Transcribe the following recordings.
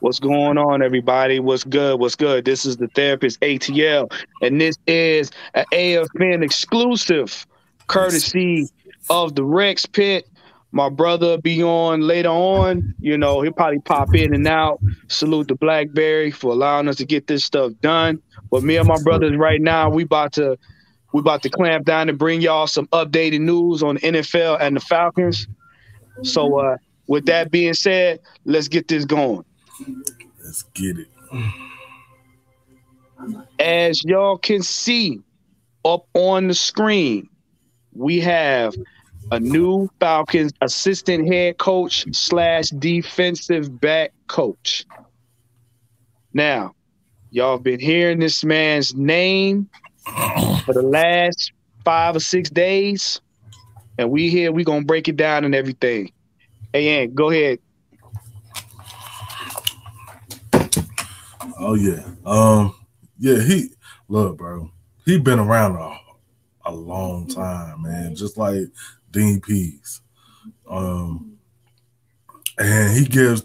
What's going on, everybody? What's good? What's good? This is the therapist ATL, and this is an AFN exclusive, courtesy of the Rex Pit. My brother be on later on. You know, he'll probably pop in and out. Salute the Blackberry for allowing us to get this stuff done. But me and my brothers right now, we about to we about to clamp down and bring y'all some updated news on the NFL and the Falcons. So uh with that being said, let's get this going. Let's get it. As y'all can see up on the screen, we have a new Falcons assistant head coach slash defensive back coach. Now, y'all have been hearing this man's name for the last five or six days, and we here we gonna break it down and everything. Hey, Ant, go ahead. Oh yeah. Um yeah, he look, bro. He been around a, a long time, man. Just like Dean Pees. Um and he gives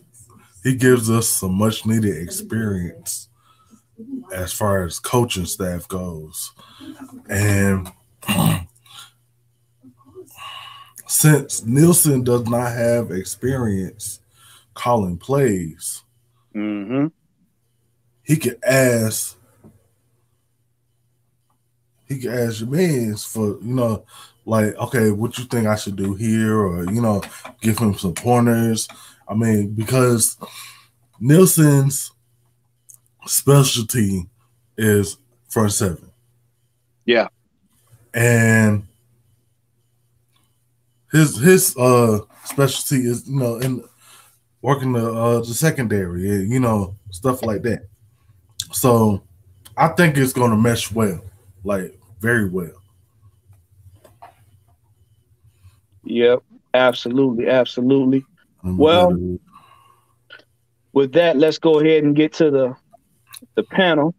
he gives us some much needed experience as far as coaching staff goes. And since Nielsen does not have experience calling plays, Mm-hmm. He could ask he could ask your mans for you know like okay what you think i should do here? Or you know give him some pointers. I mean because nielsen's specialty is front seven. Yeah. and his his uh specialty is you know in working the uh the secondary you know stuff like that so i think it's going to mesh well like very well Yep. Absolutely. Absolutely. Well- With that, let's go ahead and get to the the panel.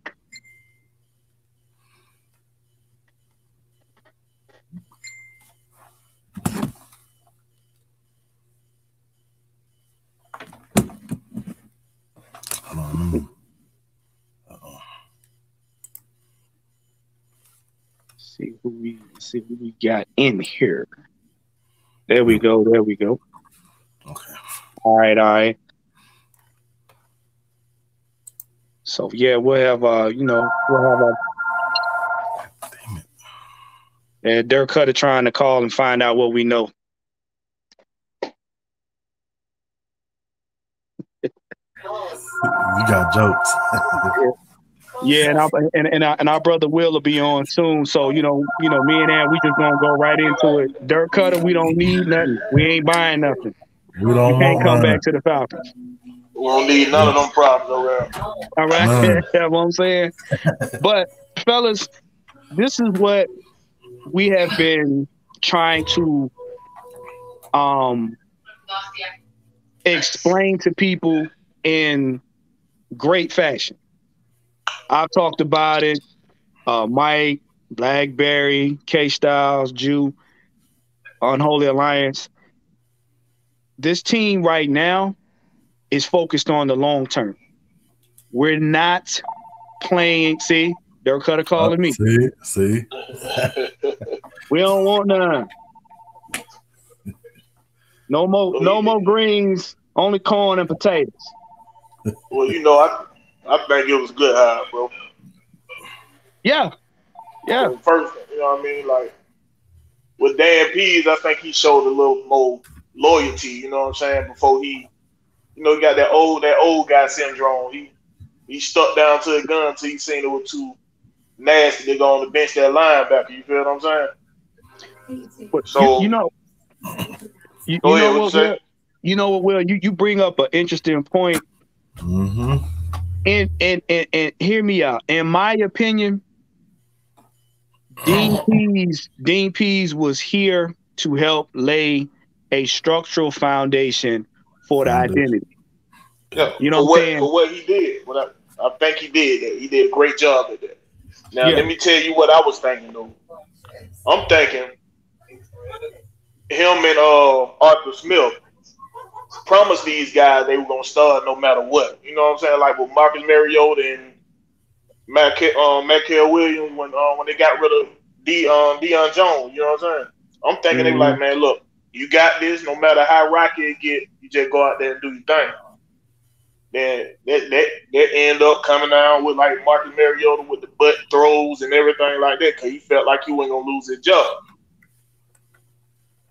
Hold on, let me- see who we see who we got in here. There we go. There we go. okay All right. All right. So yeah, we'll have uh, you know, we'll have a damn it and Dirk Cutter trying to call and find out what we know. you got jokes Yeah, and our and and our, and our brother Will will be on soon. So you know, you know, me and Ann, we just gonna go right into it. Dirt Cutter, we don't need nothing. We ain't buying nothing. we don't We can't come back to the Falcons. We don't need none of them problems around. All right, None. you know what I'm saying. But fellas, this is what we have been trying to um explain to people in great fashion. I've talked about it. Uh, Mike, Blackberry, K Styles, Jew, Unholy Alliance. This team right now is focused on the long term. We're not playing. See, they're Dirk Cutter calling me. see see We don't want none. No more, no more greens. Only corn and potatoes. Well, you know, I I think it was good hire, bro. Yeah, yeah, First, you know what I mean? Like with Dan Pees, I think he showed a little more loyalty, you know what I'm saying, before he you know, he got that old that old guy syndrome. He he stuck down to a gun until he seen it was too nasty to go on the bench that linebacker. You feel what I'm saying? But So- you, you know, you, Go you ahead, know what what? you say? Will, you know what? Will you you bring up an interesting point, hmm and and and, and hear me out. In my opinion, Dean Pees Dean Pees was here to help lay a structural foundation for the identity. Yeah, You know for what what, for what he did. What I, I think he did that. He did a great job at that. Now Yeah. let me tell you what I was thinking though. I'm thinking him and uh Arthur Smith promised these guys they were gonna start no matter what. You know what I'm saying? Like with Marcus Mariota and Matt um, Williams when um, when they got rid of D um Deion Jones. You know what I'm saying? I'm thinking mm-hmm. they were like, man, look, you got this. No matter how rocky it get, you just go out there and do your thing. Then that that, that end up coming down with like Marcus Mariota with the butt throws and everything like that because he felt like he wasn't gonna lose his job.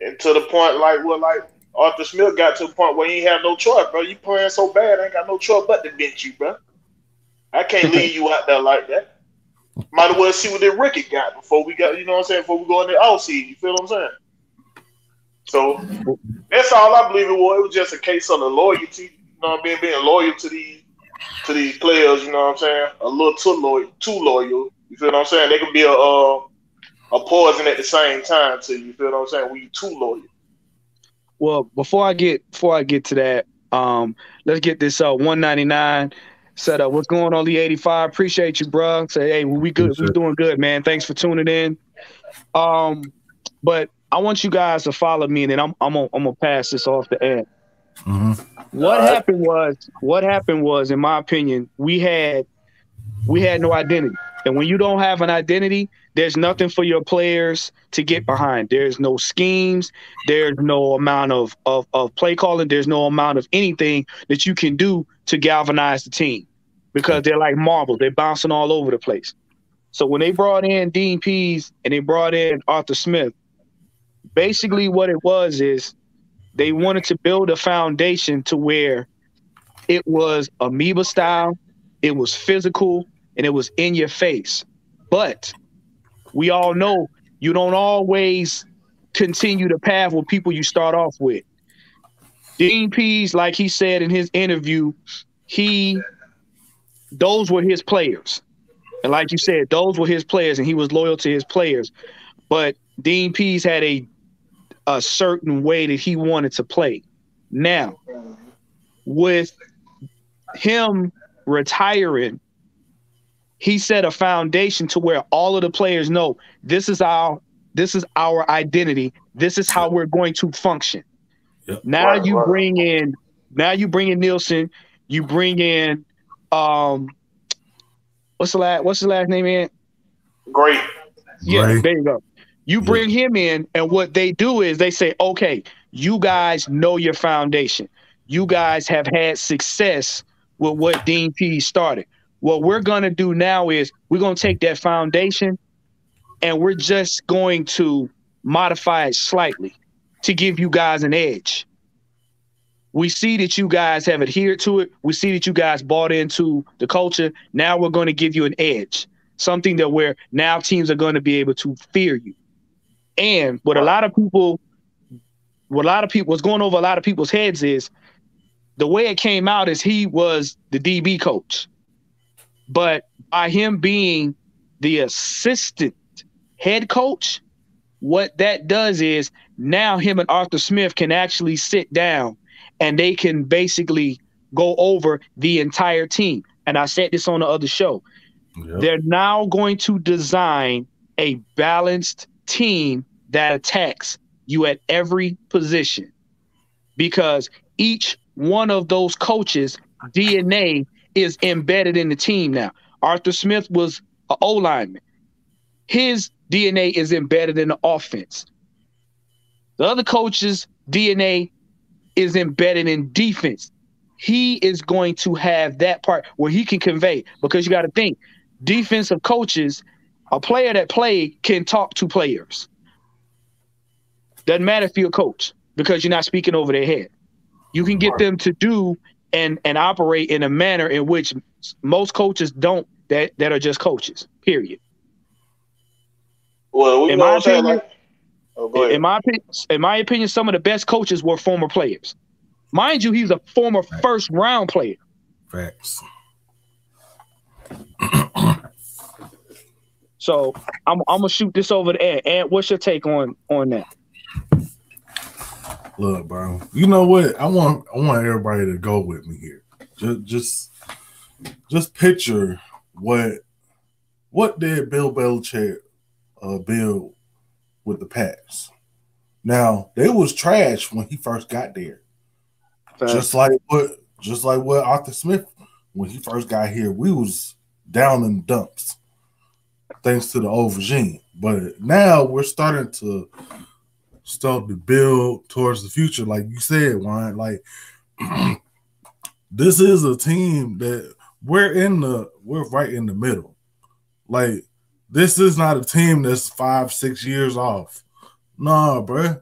And to the point, like what, like Arthur Smith got to the point where he had no choice, bro. You playing so bad, I ain't got no choice but to bench you, bro. I can't leave you out there like that. Might as well see what that Ricky got before we got, you know what I'm saying, before we go in the off season. You feel what I'm saying? So that's all I believe it was. It was just a case of the loyalty, you know, what I'm being being loyal to these to these players. You know what I'm saying? A little too loyal, too loyal. You feel what I'm saying? They could be a uh, a poison at the same time to you. You feel what I'm saying? When you too loyal. Well, before I get before I get to that, um, let's get this uh 199 set up. What's going on, the 85? Appreciate you, bro. Say, hey, we good. We doing good, man. Thanks for tuning in. Um, but I want you guys to follow me, and then I'm I'm gonna, I'm gonna pass this off to Ed. Mm-hmm. What happened was what happened was, in my opinion, we had we had no identity, and when you don't have an identity, there's nothing for your players to get behind. There's no schemes. There's no amount of, of, of play calling. There's no amount of anything that you can do to galvanize the team because they're like marbles. They're bouncing all over the place. So when they brought in Dean Pees and they brought in Arthur Smith, basically what it was is they wanted to build a foundation to where it was amoeba style, it was physical, and it was in your face. But we all know you don't always continue the path with people you start off with. Dean Pees, like he said in his interview, he those were his players. And like you said, those were his players and he was loyal to his players. But Dean Pees had a a certain way that he wanted to play. Now, with him retiring he set a foundation to where all of the players know this is our this is our identity. This is how we're going to function. Yep. Now right, you right. bring in now you bring in Nielsen, you bring in um what's the last what's the last name in? Great. Yeah, Great. there you go. You bring him in, and what they do is they say, okay, you guys know your foundation. You guys have had success with what Dean P started. What we're going to do now is we're going to take that foundation and we're just going to modify it slightly to give you guys an edge. We see that you guys have adhered to it. We see that you guys bought into the culture. Now we're going to give you an edge, something that where now teams are going to be able to fear you. And what a lot of people, what a lot of people, what's going over a lot of people's heads is the way it came out is he was the DB coach. But by him being the assistant head coach, what that does is now him and Arthur Smith can actually sit down and they can basically go over the entire team. And I said this on the other show. Yep. They're now going to design a balanced team that attacks you at every position because each one of those coaches' DNA is embedded in the team now. Arthur Smith was an O lineman. His DNA is embedded in the offense. The other coach's DNA is embedded in defense. He is going to have that part where he can convey because you got to think defensive coaches, a player that play can talk to players. Doesn't matter if you're a coach because you're not speaking over their head. You can get them to do and and operate in a manner in which most coaches don't that that are just coaches. Period. Well, we in my opinion, like, oh, in my opinion, in my opinion, some of the best coaches were former players. Mind you, he's a former right. first round player. Facts. so I'm I'm gonna shoot this over to Ed. Ed, what's your take on on that? Look, bro. You know what? I want I want everybody to go with me here. Just just just picture what what did Bill Belichick uh, build with the Pats. Now they was trash when he first got there. Just like what, just like what Arthur Smith when he first got here, we was down in dumps, thanks to the old regime. But now we're starting to start to build towards the future, like you said, Juan. Like this is a team that we're in the we're right in the middle. Like this is not a team that's five, six years off. Nah, bro.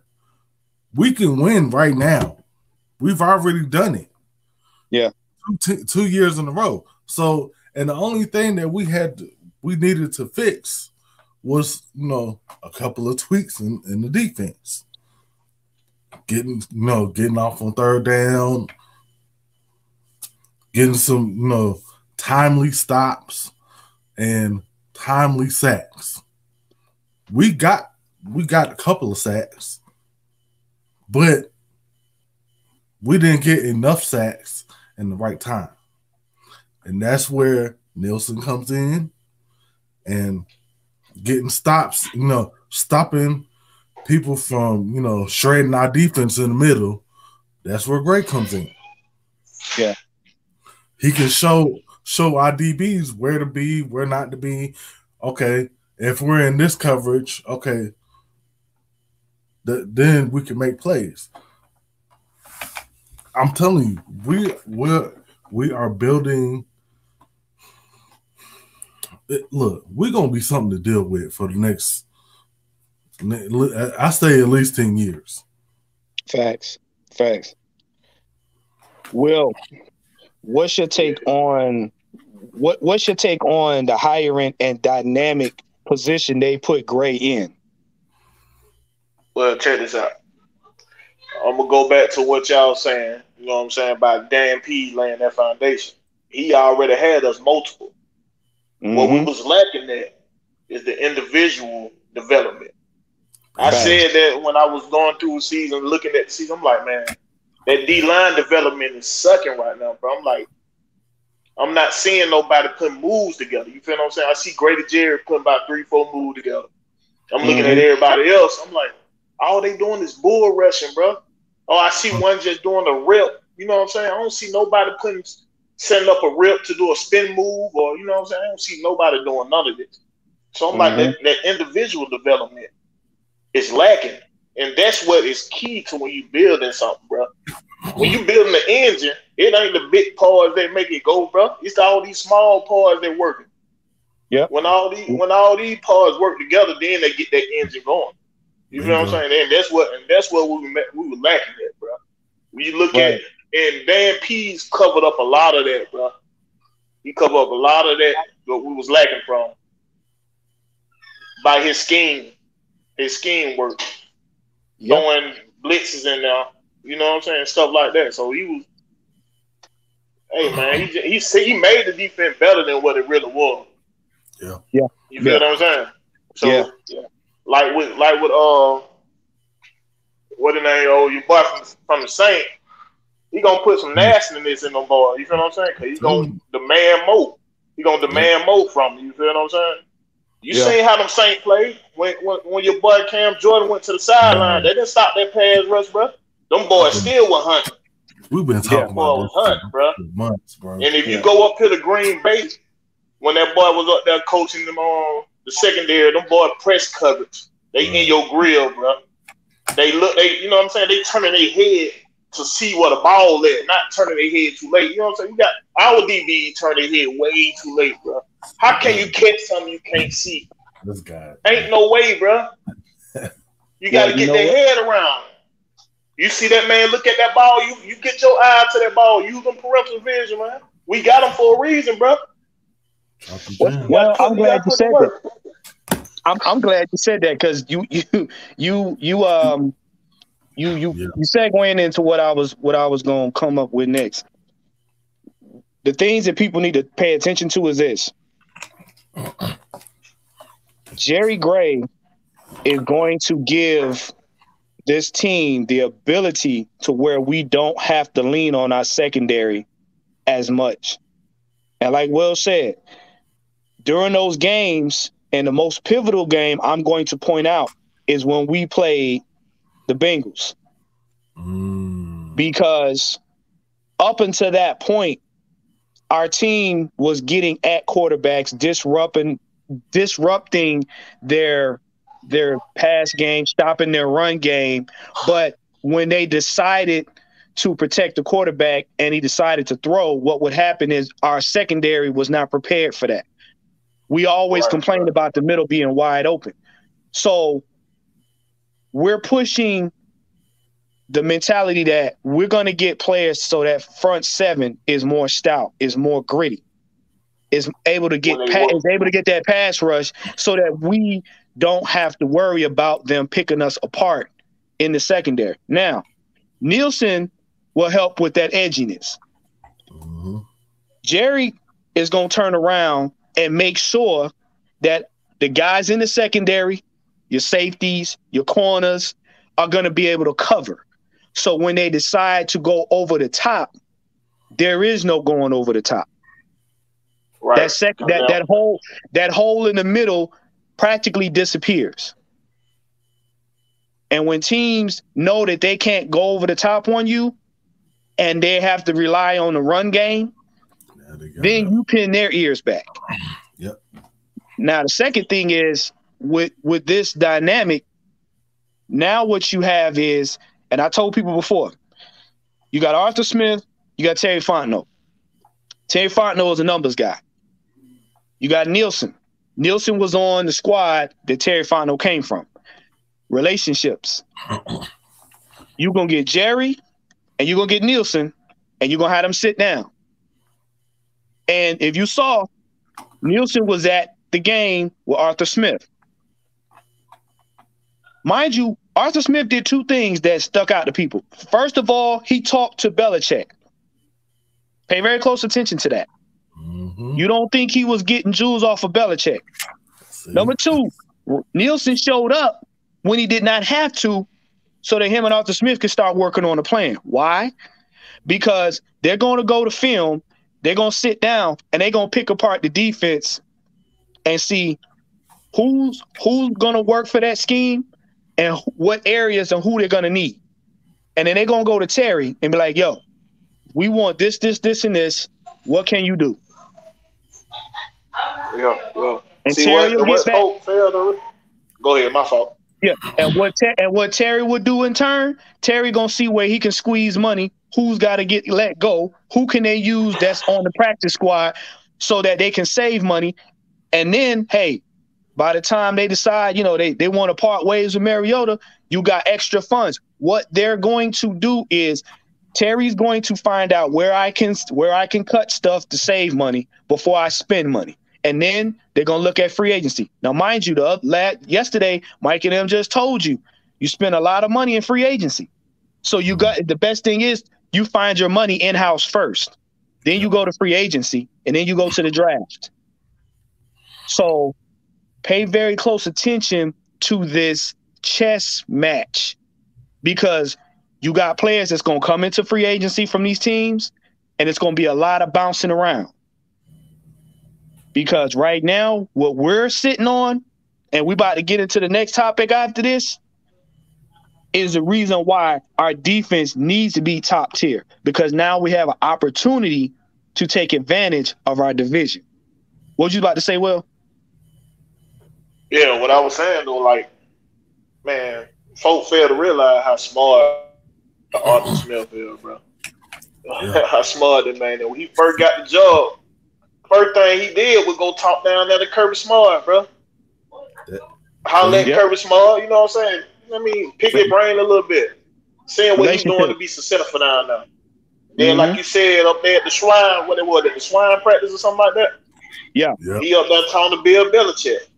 We can win right now. We've already done it. Yeah. Two, two years in a row. So, and the only thing that we had to, we needed to fix was, you know, a couple of tweaks in, in the defense. Getting, you know, getting off on third down, getting some, you know, timely stops and timely sacks. We got we got a couple of sacks, but we didn't get enough sacks in the right time. And that's where Nielsen comes in and getting stops, you know, stopping people from, you know, shredding our defense in the middle. That's where Gray comes in. Yeah. He can show show our DBs where to be, where not to be. Okay, if we're in this coverage, okay, th- then we can make plays. I'm telling you, we we we are building. It, look, we're gonna be something to deal with for the next. I say at least ten years. Facts, facts. Will, what's your take on what what's your take on the hiring and dynamic position they put Gray in? Well, check this out. I'm gonna go back to what y'all saying. You know what I'm saying about Dan P laying that foundation. He already had us multiple. Mm-hmm. What we mm-hmm. was lacking there is the individual development. I said that when I was going through the season, looking at the season, I'm like, man, that D line development is sucking right now, bro. I'm like, I'm not seeing nobody putting moves together. You feel what I'm saying? I see Grady Jarrett putting about three, four moves together. I'm looking mm-hmm. at everybody else. I'm like, all they doing is bull rushing, bro. Oh, I see one just doing a rip. You know what I'm saying? I don't see nobody putting setting up a rip to do a spin move or you know what I'm saying? I don't see nobody doing none of this. So I'm mm-hmm. like that, that individual development is lacking. And that's what is key to when you building something, bro. When you building the engine, it ain't the big parts that make it go, bro. It's all these small parts that working. Yeah. When all these when all these parts work together, then they get that engine going. You mm-hmm. know what I'm saying? And that's what and that's what we were, we were lacking at, bro. When you look right. at and Dan P's covered up a lot of that, bro. He covered up a lot of that what we was lacking from by his scheme. His scheme work. Yep. Throwing blitzes in there, you know what I'm saying? Stuff like that. So he was hey man, he he he made the defense better than what it really was. Yeah. Yeah. You feel yeah. what I'm saying? So yeah. yeah. like with like with uh what the name oh your boy from, from the Saint, he gonna put some nastiness in them boy. You feel what I'm saying? Cause he's gonna mm. demand more. He gonna demand more from you. You feel what I'm saying? You yeah. seen how them Saint played when, when when your boy Cam Jordan went to the sideline. Mm. They didn't stop that pass rush, bro. Them boys still were hunting. We've been talking yeah, about this hunt, bro. months, bro. And if yeah. you go up to the Green Bay, when that boy was up there coaching them on the secondary, them boy press coverage. They in your grill, bro. They look, they you know what I'm saying? They turning their head to see what a ball is, not turning their head too late. You know what I'm saying? You got our DB turn their head way too late, bro. How can you catch something you can't see? This guy ain't no way, bro. You got to get their head around. You see that man look at that ball, you you get your eye to that ball, use them peripheral vision, man. We got them for a reason, bro. Well, well I'm glad you said that. I'm, I'm glad you said that because you you you you um you you yeah. you segueing into what I was what I was gonna come up with next. The things that people need to pay attention to is this. Jerry Gray is going to give this team the ability to where we don't have to lean on our secondary as much. And like Will said, during those games, and the most pivotal game I'm going to point out is when we play the Bengals. Mm. Because up until that point, our team was getting at quarterbacks, disrupting disrupting their their pass game, stopping their run game. But when they decided to protect the quarterback and he decided to throw, what would happen is our secondary was not prepared for that. We always right. complained about the middle being wide open. So we're pushing the mentality that we're going to get players so that front seven is more stout, is more gritty, is able to get pa- is able to get that pass rush so that we don't have to worry about them picking us apart in the secondary. Now, Nielsen will help with that edginess. Mm-hmm. Jerry is going to turn around and make sure that the guys in the secondary, your safeties, your corners, are going to be able to cover. So when they decide to go over the top, there is no going over the top. Right. That second that, that hole that hole in the middle practically disappears. And when teams know that they can't go over the top on you and they have to rely on the run game, then you pin their ears back. Yep. Now the second thing is with with this dynamic, now what you have is, and I told people before, you got Arthur Smith, you got Terry Fontenot. Terry Fontenot is a numbers guy. You got Nielsen. Nielsen was on the squad that Terry Fontenot came from. Relationships. you're gonna get Jerry and you're gonna get Nielsen, and you're gonna have them sit down. And if you saw, Nielsen was at the game with Arthur Smith. Mind you, Arthur Smith did two things that stuck out to people. First of all, he talked to Belichick. Pay very close attention to that. Mm-hmm. You don't think he was getting jewels off of Belichick. Number two, Nielsen showed up when he did not have to so that him and Arthur Smith could start working on a plan. Why? Because they're going to go to film they're gonna sit down and they're gonna pick apart the defense and see who's who's gonna work for that scheme and what areas and who they're gonna need. And then they're gonna go to Terry and be like, yo, we want this, this, this, and this. What can you do? Yeah, yeah. And See, Terry what, will get back. Oh, go ahead, my fault. Yeah, and what and what Terry would do in turn, Terry gonna see where he can squeeze money who's got to get let go, who can they use that's on the practice squad so that they can save money. And then, hey, by the time they decide, you know, they, they want to part ways with Mariota, you got extra funds. What they're going to do is Terry's going to find out where I can where I can cut stuff to save money before I spend money. And then they're gonna look at free agency. Now, mind you, the last, yesterday, Mike and them just told you you spend a lot of money in free agency. So you got the best thing is you find your money in house first. Then you go to free agency and then you go to the draft. So pay very close attention to this chess match because you got players that's going to come into free agency from these teams and it's going to be a lot of bouncing around. Because right now, what we're sitting on, and we about to get into the next topic after this, is the reason why our defense needs to be top tier because now we have an opportunity to take advantage of our division. What you about to say, Will? Yeah, what I was saying though, like, man, folk fail to realize how smart the Arthur Smith is, bro. Yeah. how smart that man. And when he first got the job, first thing he did was go talk down there to Kirby Smart, bro. Yeah. Holler at Kirby Smart, you know what I'm saying? I mean, pick your brain a little bit. Seeing what he's doing to be successful now. now. Then, mm-hmm. like you said, up there at the Swine, what it was, at the Swine practice or something like that. Yeah. Yep. He up there talking to Bill Belichick.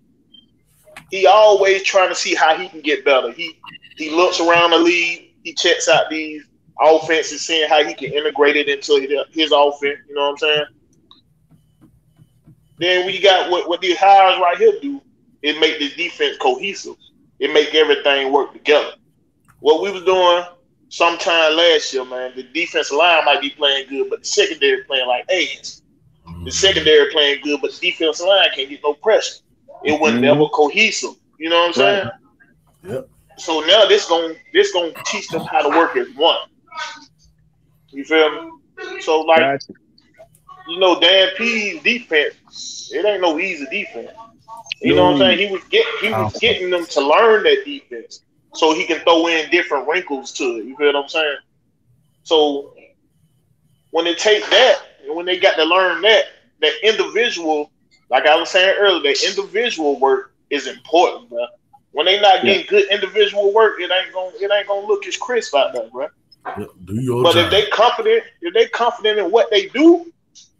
He always trying to see how he can get better. He he looks around the league. He checks out these offenses, seeing how he can integrate it into his offense. You know what I'm saying? Then we got what, what these hires right here do is make the defense cohesive it make everything work together. What we was doing sometime last year, man, the defensive line might be playing good, but the secondary playing like AIDS. The secondary playing good, but the defensive line can't get no pressure. It wasn't mm-hmm. never cohesive. You know what I'm saying? Yep. So now this going this gonna teach them how to work as one. You feel me? So like, gotcha. you know, Dan P's defense, it ain't no easy defense. You know what I'm saying? He was get he was getting them to learn that defense so he can throw in different wrinkles to it. You feel what I'm saying? So when they take that, when they got to learn that, that individual, like I was saying earlier, that individual work is important, bro. When they not getting yeah. good individual work, it ain't gonna it ain't gonna look as crisp out there, bro. Do your but job. if they confident, if they confident in what they do,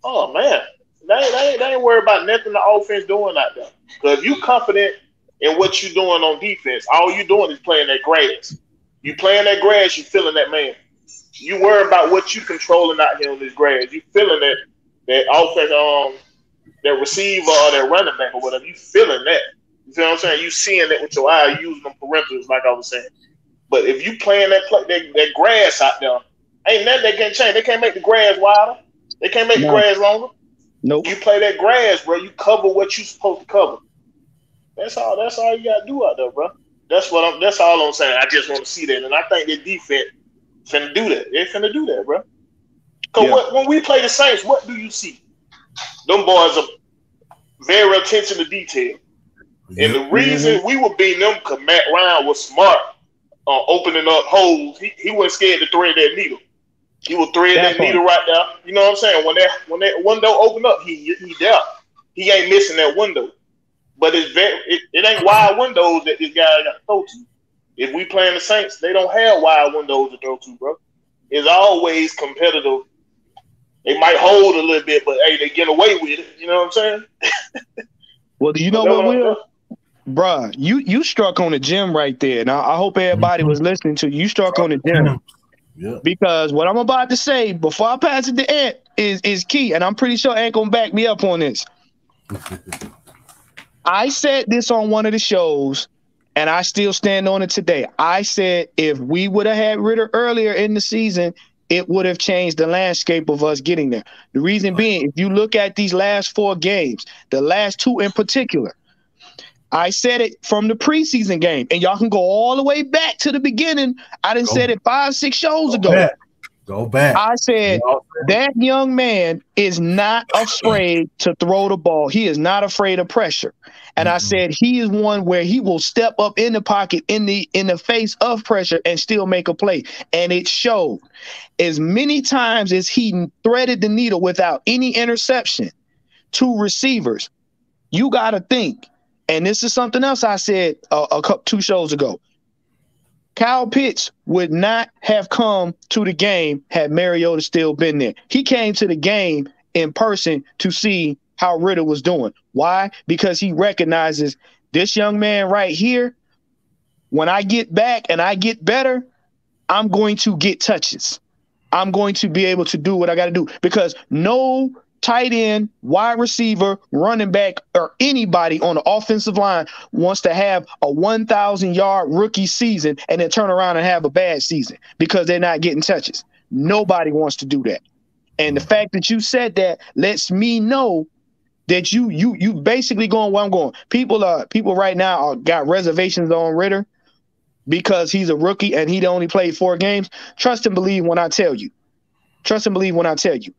oh man, they, they, they ain't worried about nothing the offense doing out there. Because if you confident in what you're doing on defense, all you doing is playing that grass. You playing that grass, you feeling that man. You worry about what you controlling out here on this grass. You feeling that that offense, um, that receiver or that running back or whatever. You feeling that. You feel what I'm saying? You seeing that with your eye, using them perimeters, like I was saying. But if you playing that play, that, that grass out there, ain't nothing they can change. They can't make the grass wider. They can't make no. the grass longer. Nope. You play that grass, bro. You cover what you supposed to cover. That's all. That's all you gotta do out there, bro. That's what I'm. That's all I'm saying. I just want to see that, and I think the defense finna do that. They're finna do that, bro. Cause yeah. what, when we play the Saints, what do you see? Them boys are very attention to detail. And the reason we were beating them because Matt Ryan was smart uh, opening up holes. He, he wasn't scared to thread that needle. He would thread that, that needle right there. You know what I'm saying? When that when that window open up, he he there. He ain't missing that window. But it's very it, it ain't wide windows that this guy got to throw to. If we playing the Saints, they don't have wide windows to throw to, bro. It's always competitive. They might hold a little bit, but hey, they get away with it. You know what I'm saying? well, do you know what, Will? Bruh, you you struck on the gym right there. Now I hope everybody was listening to you. You struck on the gym. Yeah. Because what I'm about to say before I pass it to Ant is is key, and I'm pretty sure Ant gonna back me up on this. I said this on one of the shows, and I still stand on it today. I said if we would have had Ridder earlier in the season, it would have changed the landscape of us getting there. The reason being, if you look at these last four games, the last two in particular, I said it from the preseason game, and y'all can go all the way back to the beginning. I didn't said it five, six shows go ago. Back. Go back. I said that young man is not afraid to throw the ball. He is not afraid of pressure. And mm-hmm. I said he is one where he will step up in the pocket in the in the face of pressure and still make a play. And it showed. As many times as he threaded the needle without any interception to receivers, you got to think and this is something else I said uh, a couple two shows ago. Kyle Pitts would not have come to the game had Mariota still been there. He came to the game in person to see how Ridder was doing. Why? Because he recognizes this young man right here. When I get back and I get better, I'm going to get touches. I'm going to be able to do what I got to do because no tight end, wide receiver, running back, or anybody on the offensive line wants to have a 1,000 yard rookie season and then turn around and have a bad season because they're not getting touches. Nobody wants to do that. And the fact that you said that lets me know that you you you basically going where I'm going. People are people right now are, got reservations on Ridder because he's a rookie and he only played four games. Trust and believe when I tell you. Trust and believe when I tell you.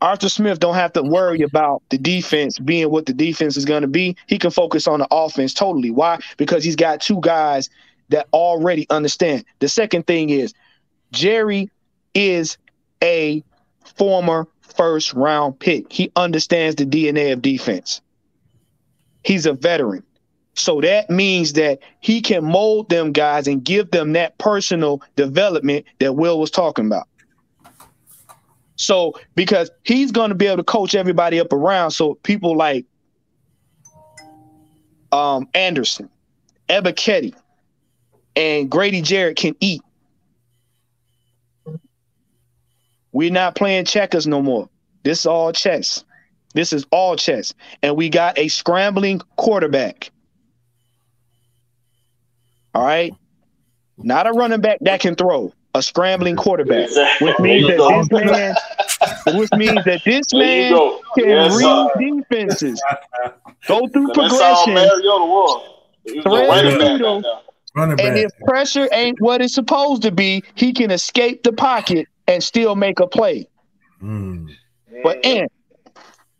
Arthur Smith don't have to worry about the defense being what the defense is going to be. He can focus on the offense totally. Why? Because he's got two guys that already understand. The second thing is Jerry is a former first round pick. He understands the DNA of defense. He's a veteran. So that means that he can mold them guys and give them that personal development that Will was talking about. So because he's going to be able to coach everybody up around, so people like um, Anderson, Ebiketie, and Grady Jarrett can eat. We're not playing checkers no more. This is all chess. This is all chess. And we got a scrambling quarterback. All right. Not a running back that can throw a scrambling quarterback, which means that this man, which means that this man can yes, read sir. defenses, go through progression, thread the needle, and if pressure ain't what it's supposed to be, he can escape the pocket and still make a play. Mm. But and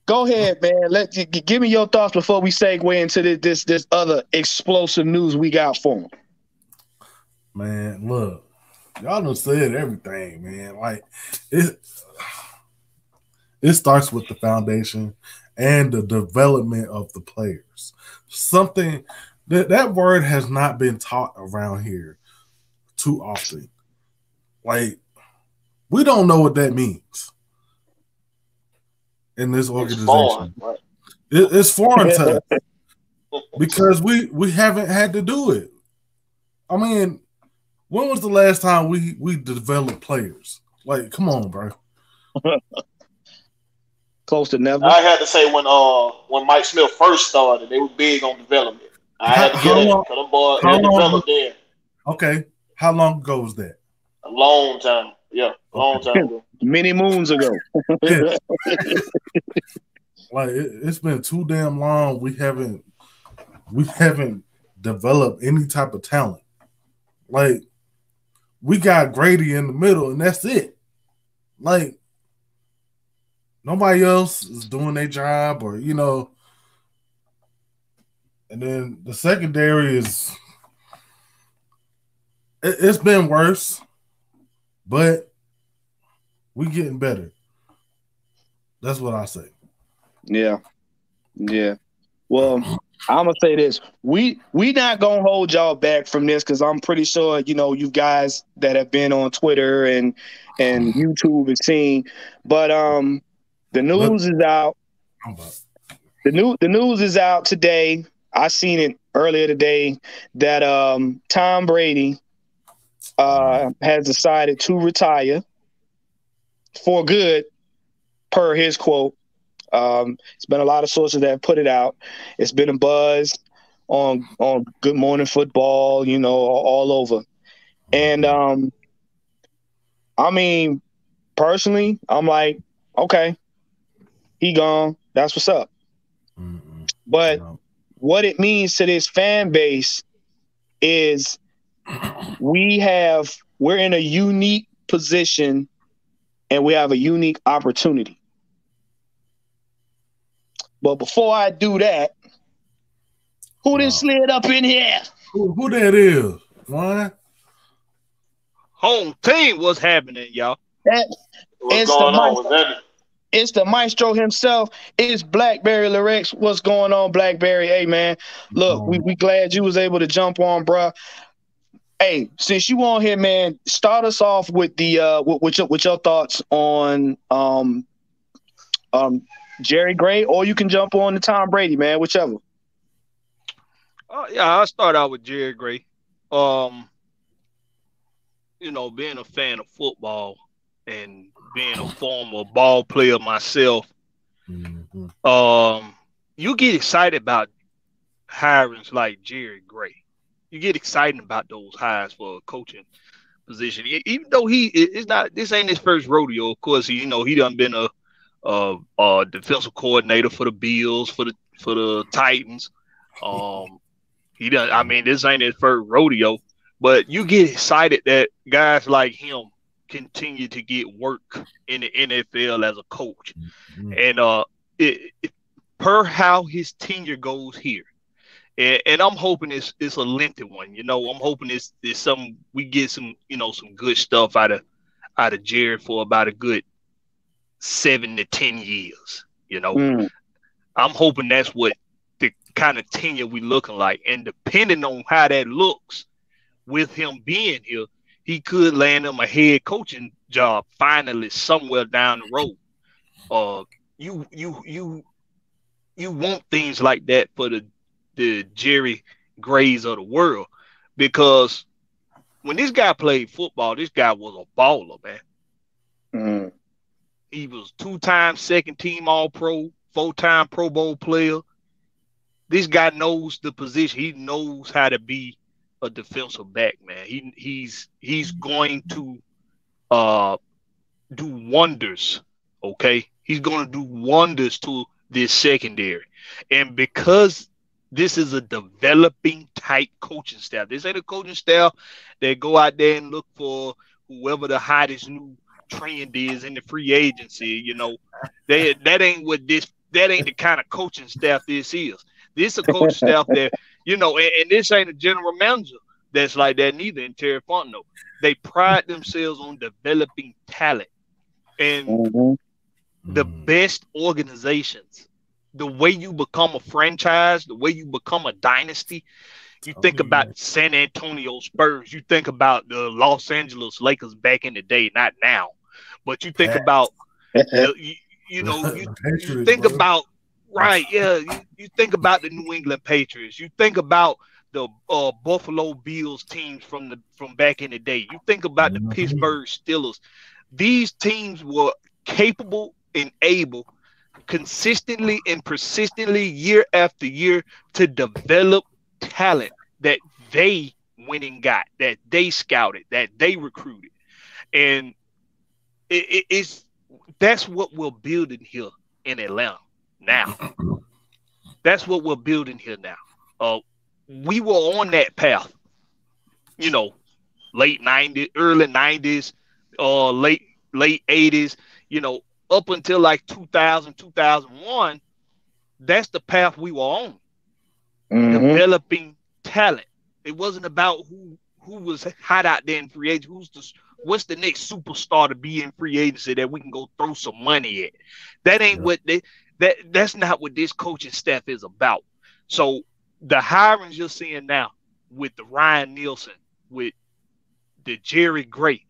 go ahead, man. Let g- g- give me your thoughts before we segue into this this, this other explosive news we got for him. Man, look, y'all done said everything, man. Like it, it starts with the foundation and the development of the players. Something that that word has not been taught around here too often. Like we don't know what that means in this It's organization. foreign. It- it's foreign to us because we we haven't had to do it. I mean, when was the last time we we developed players? Like, come on, bro. Close to never. I had to say when uh when Mike Smith first started, they were big on development. I had to get it because them boys how they long- developed there Okay, how long ago was that? a long time. Yeah, a long time ago. Many moons ago. Like, it, it's been too damn long. We haven't we haven't developed any type of talent. Like, we got Grady in the middle, and that's it. Like, nobody else is doing their job, or you know. And then the secondary is it, it's been worse, but we getting better. That's what I say. Yeah. Yeah. Well, I'm gonna say this. We we not gonna hold y'all back from this because I'm pretty sure, you know, you guys that have been on Twitter and and YouTube have seen. But um the news is out. The new the news is out today. I seen it earlier today that um Tom Brady uh has decided to retire for good, per his quote. Um, it's been a lot of sources that have put it out. It's been a buzz on on Good Morning Football, you know, all, all over. And um, I mean, personally, I'm like, okay, he gone. That's what's up. Mm-mm. But No. what it means to this fan base is we have we're in a unique position and we have a unique opportunity. But before I do that, who Wow. didn't slid up in here? Who, who that is? Why? Home team, what's happening, y'all? That What's It's going the on mic- with that? it's the maestro himself. It's Blackberry Lyrics. What's going on, Blackberry? Hey man, look, we, we glad you was able to jump on, bruh. Hey, since you on here, man, start us off with the uh with, with your with your thoughts on um um Jerry Gray, or you can jump on the Tom Brady, man, whichever. Uh, yeah, I'll start out with Jerry Gray. Um, you know, being a fan of football and being a former ball player myself, Mhm. um, you get excited about hirings like Jerry Gray. You get excited about those hires for a coaching position, even though he it- it's not. This ain't his first rodeo. Of course, he, you know he done been a, a, a defensive coordinator for the Bills, for the for the Titans. Um, he does. I mean, this ain't his first rodeo, but you get excited that guys like him continue to get work in the NFL as a coach. Mhm. And uh, it, it, per how his tenure goes here, and, and I'm hoping it's it's a lengthy one. You know, I'm hoping it's it's some we get some you know some good stuff out of out of Jared for about a good seven to ten years. You know, Mm, I'm hoping that's what the kind of tenure we looking like, and depending on how that looks with him being here, he could land him a head coaching job finally somewhere down the road. Uh, you you you you want things like that for the the Jerry Grays of the world because when this guy played football, this guy was a baller, man. mm, He was two-time second team All Pro, four-time Pro Bowl player. This guy knows the position. He knows how to be a defensive back, man. He he's he's going to uh do wonders. Okay, he's going to do wonders to this secondary, and because this is a developing type coaching staff. This ain't a coaching staff that go out there and look for whoever the hottest new trend is in the free agency. You know, that that ain't what this that ain't the kind of coaching staff this is. This is a coaching staff that you know, and, and, this ain't a general manager that's like that neither. In Terry Fontenot, they pride themselves on developing talent, and mm-hmm. the mm. best organizations. The way you become a franchise, the way you become a dynasty, you oh, think about San Antonio Spurs. You think about the Los Angeles Lakers back in the day, not now. But you think about, you, you, know, you, you think bro. about, right? Yeah, you, you think about the New England Patriots. You think about the uh, Buffalo Bills teams from the from back in the day. You think about the mm-hmm. Pittsburgh Steelers. These teams were capable and able consistently and persistently year after year to develop talent that they went and got, that they scouted, that they recruited. And it, it, it's that's what we're building here in Atlanta now. That's what we're building here now. Uh, we were on that path, you know, late 90s, early 90s, uh, late late 80s, you know, up until like 2000, 2001. That's the path we were on mm-hmm. developing talent. It wasn't about who who was hot out there in free agent. Who's the what's the next superstar to be in free agency that we can go throw some money at? That ain't yeah. what they that that's not what this coaching staff is about. So the hirings you're seeing now with the Ryan Nielsen, with the Jerry Gray,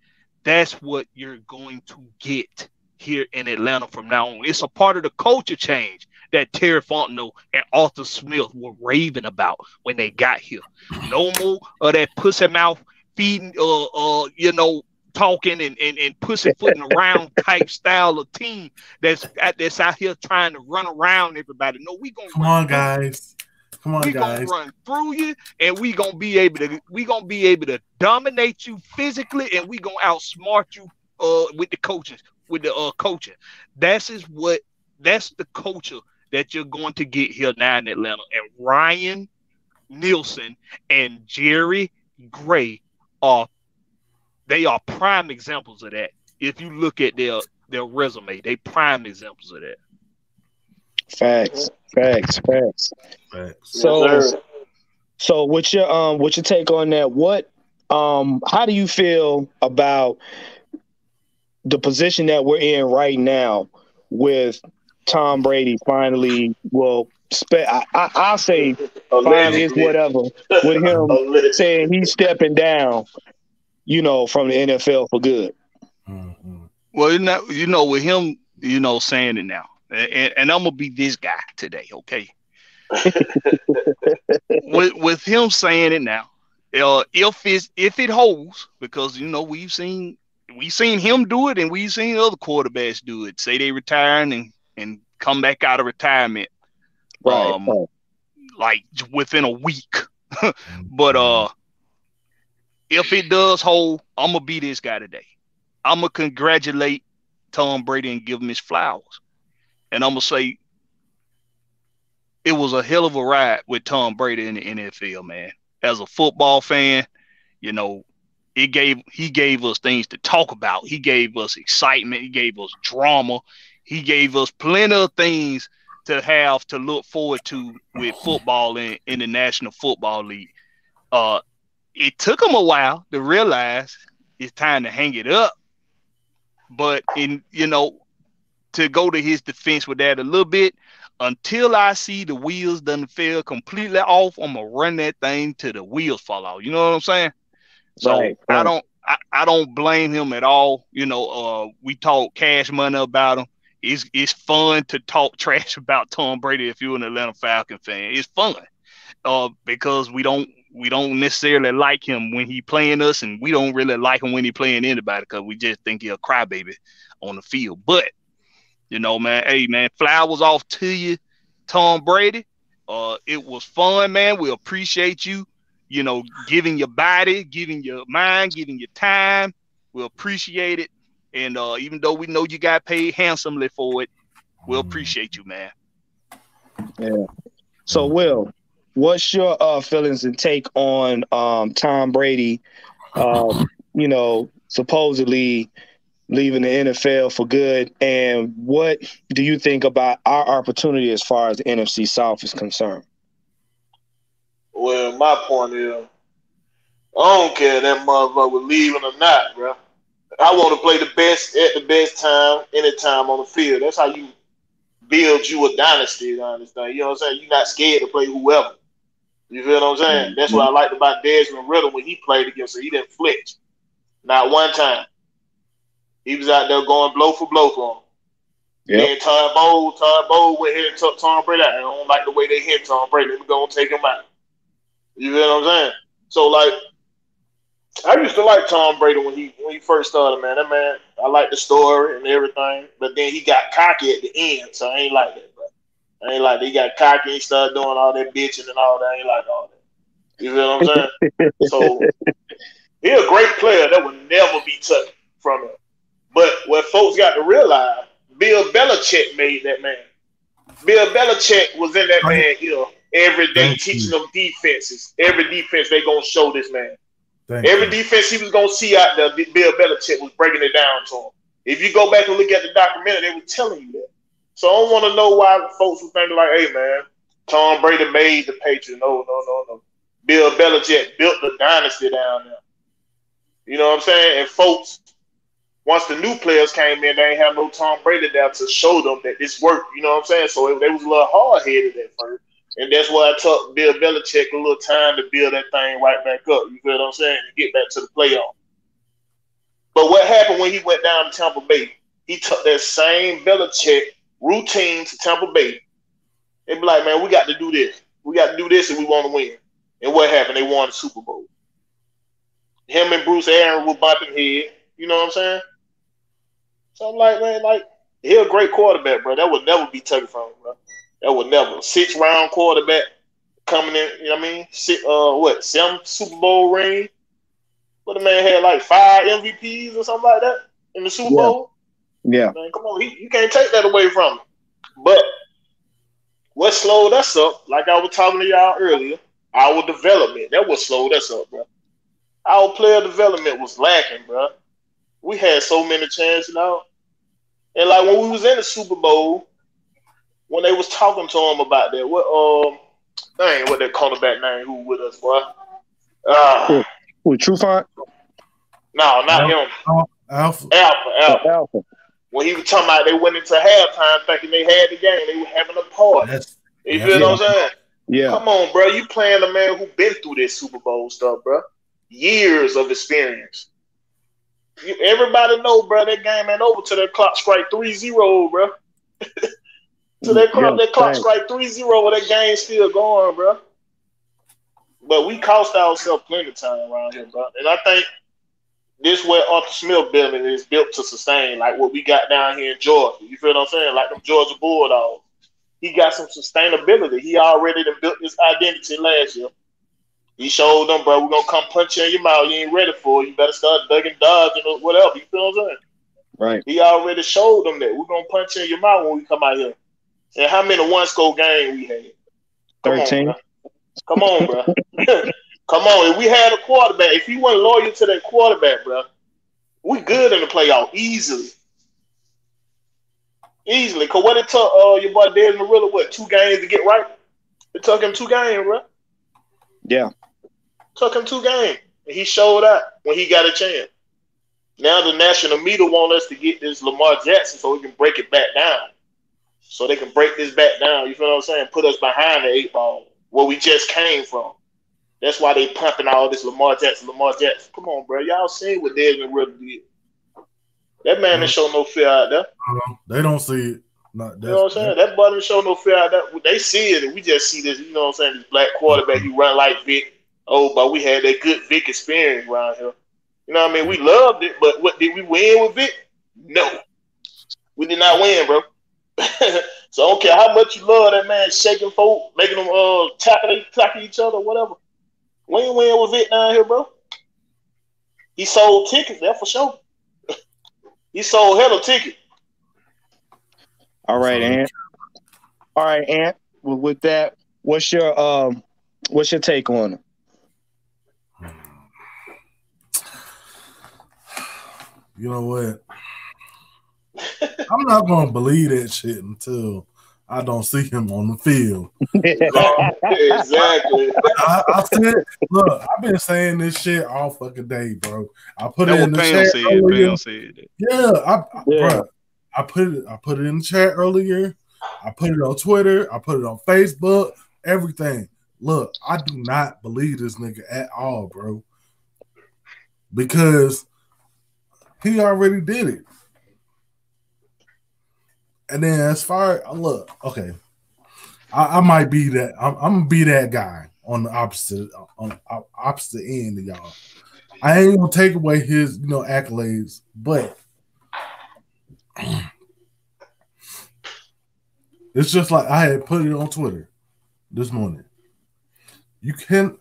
that's what you're going to get here in Atlanta from now on. It's a part of the culture change that Terry Fontenot and Arthur Smith were raving about when they got here. No more of that pussy mouth feeding, uh, uh, you know, talking and, and, and pussyfooting around type style of team that's that's out here trying to run around everybody. No, we gonna come on, guys. Come on, we guys. gonna run through you, and we gonna be able to we gonna be able to dominate you physically, and we gonna outsmart you uh with the coaches with the uh coaching. That's is what that's the culture that you're going to get here now in Atlanta. And Ryan Nielsen and Jerry Gray are they are prime examples of that. If you look at their their resume, they prime examples of that. Facts, facts, facts. facts. So, yes, so what's your um, what's your take on that? What um, how do you feel about the position that we're in right now with Tom Brady finally well spe- I, I will say five years whatever with him saying he's stepping down, you know, from the NFL for good. Mm-hmm. Well, you know, you know, with him, you know, saying it now, and, and I'm gonna be this guy today, okay? with with him saying it now, uh, if it if it holds, because you know we've seen we've seen him do it, and we've seen other quarterbacks do it. Say they retiring and and come back out of retirement, right, um, right. like within a week. but uh, if it does hold, I'm gonna be this guy today. I'm gonna congratulate Tom Brady and give him his flowers, and I'm gonna say it was a hell of a ride with Tom Brady in the NFL, man. As a football fan, you know, it gave he gave us things to talk about. He gave us excitement. He gave us drama. He gave us plenty of things to have to look forward to with football in, in the National Football League. Uh, it took him a while to realize it's time to hang it up. But in you know, to go to his defense with that a little bit, until I see the wheels done fail completely off, I'm gonna run that thing till the wheels fall off. You know what I'm saying? So right, right. I don't I, I don't blame him at all. You know, uh, we talk cash money about him. It's it's fun to talk trash about Tom Brady if you're an Atlanta Falcon fan. It's fun. Uh, because we don't we don't necessarily like him when he playing us, and we don't really like him when he playing anybody because we just think he a crybaby on the field. But you know, man, hey man, flowers off to you, Tom Brady. Uh, it was fun, man. We appreciate you you know, giving your body, giving your mind, giving your time. We appreciate it. And uh, even though we know you got paid handsomely for it, mm. appreciate you, man. Yeah. So, Will, what's your uh, feelings and take on um, Tom Brady? Um, you know, supposedly leaving the NFL for good. And what do you think about our opportunity as far as the NFC South is concerned? Well, my point is, I don't care that motherfucker leaving or not, bro. I want to play the best at the best time, anytime on the field. That's how you build you a dynasty. I understand. You know what I'm saying? You're not scared to play whoever. You feel what I'm saying? Mm-hmm. That's what I liked about Desmond Ridder when he played against him. He didn't flinch. Not one time. He was out there going blow for blow for him. Yep. And Todd Bowles, Todd Bowles went here and took Tom Brady out. I don't like the way they hit Tom Brady. Let me go and take him out. You feel what I'm saying? So like I used to like Tom Brady when he when he first started, man. That man, I like the story and everything, but then he got cocky at the end, so I ain't like that, ain't like that. He got cocky and started doing all that bitching and all that. I ain't like all that. You feel what I'm saying? so he a great player that would never be touched from him. But what folks got to realize, Bill Belichick made that man. Bill Belichick was in that oh, man ear every day Thank teaching you. them defenses. Every defense they gonna show this man. Thank Every you. defense he was gonna see out there, Bill Belichick was breaking it down to him. If you go back and look at the documentary, they were telling you that. So I don't want to know why folks were thinking like, "Hey man, Tom Brady made the Patriots." No, no, no, no. Bill Belichick built the dynasty down there. You know what I'm saying? And folks, once the new players came in, they ain't have no Tom Brady there to show them that this worked. You know what I'm saying? So it, they was a little hard headed at first. And that's why I took Bill Belichick a little time to build that thing right back up. You feel what I'm saying? To get back to the playoff. But what happened when he went down to Tampa Bay? He took that same Belichick routine to Tampa Bay. They'd be like, man, we got to do this. We got to do this if we want to win. And what happened? They won the Super Bowl. Him and Bruce Arians were bumping head. You know what I'm saying? So I'm like, man, like, he a great quarterback, bro. That would never be taken from him, bro. That would never. Six round quarterback coming in, you know what I mean? Six, uh, what, seven Super Bowl ring? What the man had like five MVPs or something like that in the Super yeah. Bowl? Yeah. Man, come on, he, you can't take that away from him. But what slowed us up, like I was talking to y'all earlier, our development. That what slowed us up, bro. Our player development was lacking, bro. We had so many chances now. And like when we was in the Super Bowl, when they was talking to him about that, what um, dang, what that cornerback name who with us, boy? Uh, with Trufant? No, not Alford. him. Alford. Alford. Alford. Alford. When he was talking about, they went into halftime thinking they had the game. They were having a party. That's, you feel what I'm saying? Yeah. Come on, bro. You playing a man who been through this Super Bowl stuff, bro. Years of experience. You, everybody know, bro. That game ain't over till that clock strike 3-0, bro. So that clock, yeah, that clock strike 3-0 that game still going, bro. But we cost ourselves plenty of time around here, bro. And I think this way Arthur Smith building is built to sustain, like what we got down here in Georgia. You feel what I'm saying? Like them Georgia Bulldogs. He got some sustainability. He already done built this identity last year. He showed them, bro, we're gonna come punch you in your mouth. You ain't ready for it. You better start ducking, dodging, or whatever. You feel what I'm saying? Right. He already showed them that we're gonna punch you in your mouth when we come out here. And how many one score game we had? Come 13. On, Come on, bro. Come on. If we had a quarterback, if he wasn't loyal to that quarterback, bro, we good in the playoff easily. Easily. Because what it took uh, your boy Desmond Ridder, what, two games to get right? It took him two games, bro. Yeah. Took him two games. And he showed up when he got a chance. Now the national media want us to get this Lamar Jackson so we can break it back down so they can break this back down. You feel what I'm saying? Put us behind the eight ball where we just came from. That's why they pumping all this Lamar Jackson, Lamar Jackson. Come on, bro. Y'all seen what Desmond Ridder did. That man didn't show no fear out there. they don't see it. Not you know what I'm saying? That boy didn't show no fear out there. They see it, and we just see this. You know what I'm saying? This black quarterback, he run like Vick. Oh, but we had that good Vick experience around here. You know what I mean? We loved it, but what did we win with Vick? No, we did not win, bro. so I don't care how much you love that man shaking folk, making them uh tackle, tackle each other, whatever. We ain't win with it down here, bro. He sold tickets there for sure. he sold hell of tickets. All right, Ant. All right, Ant. Well, with that, what's your um, what's your take on it? You know what? I'm not gonna believe that shit until I don't see him on the field. exactly. I, I said, look, I've been saying this shit all fucking day, bro. I put it in the chat said. earlier. Pam said it. Yeah, I, I, Yeah. Bro, I put it. I put it in the chat earlier. I put it on Twitter. I put it on Facebook. Everything. Look, I do not believe this nigga at all, bro. Because he already did it. And then as far look, okay, I, I might be that. I'm, I'm gonna be that guy on the opposite on opposite end of y'all. I ain't gonna take away his you know accolades, but it's just like I had put it on Twitter this morning. You can,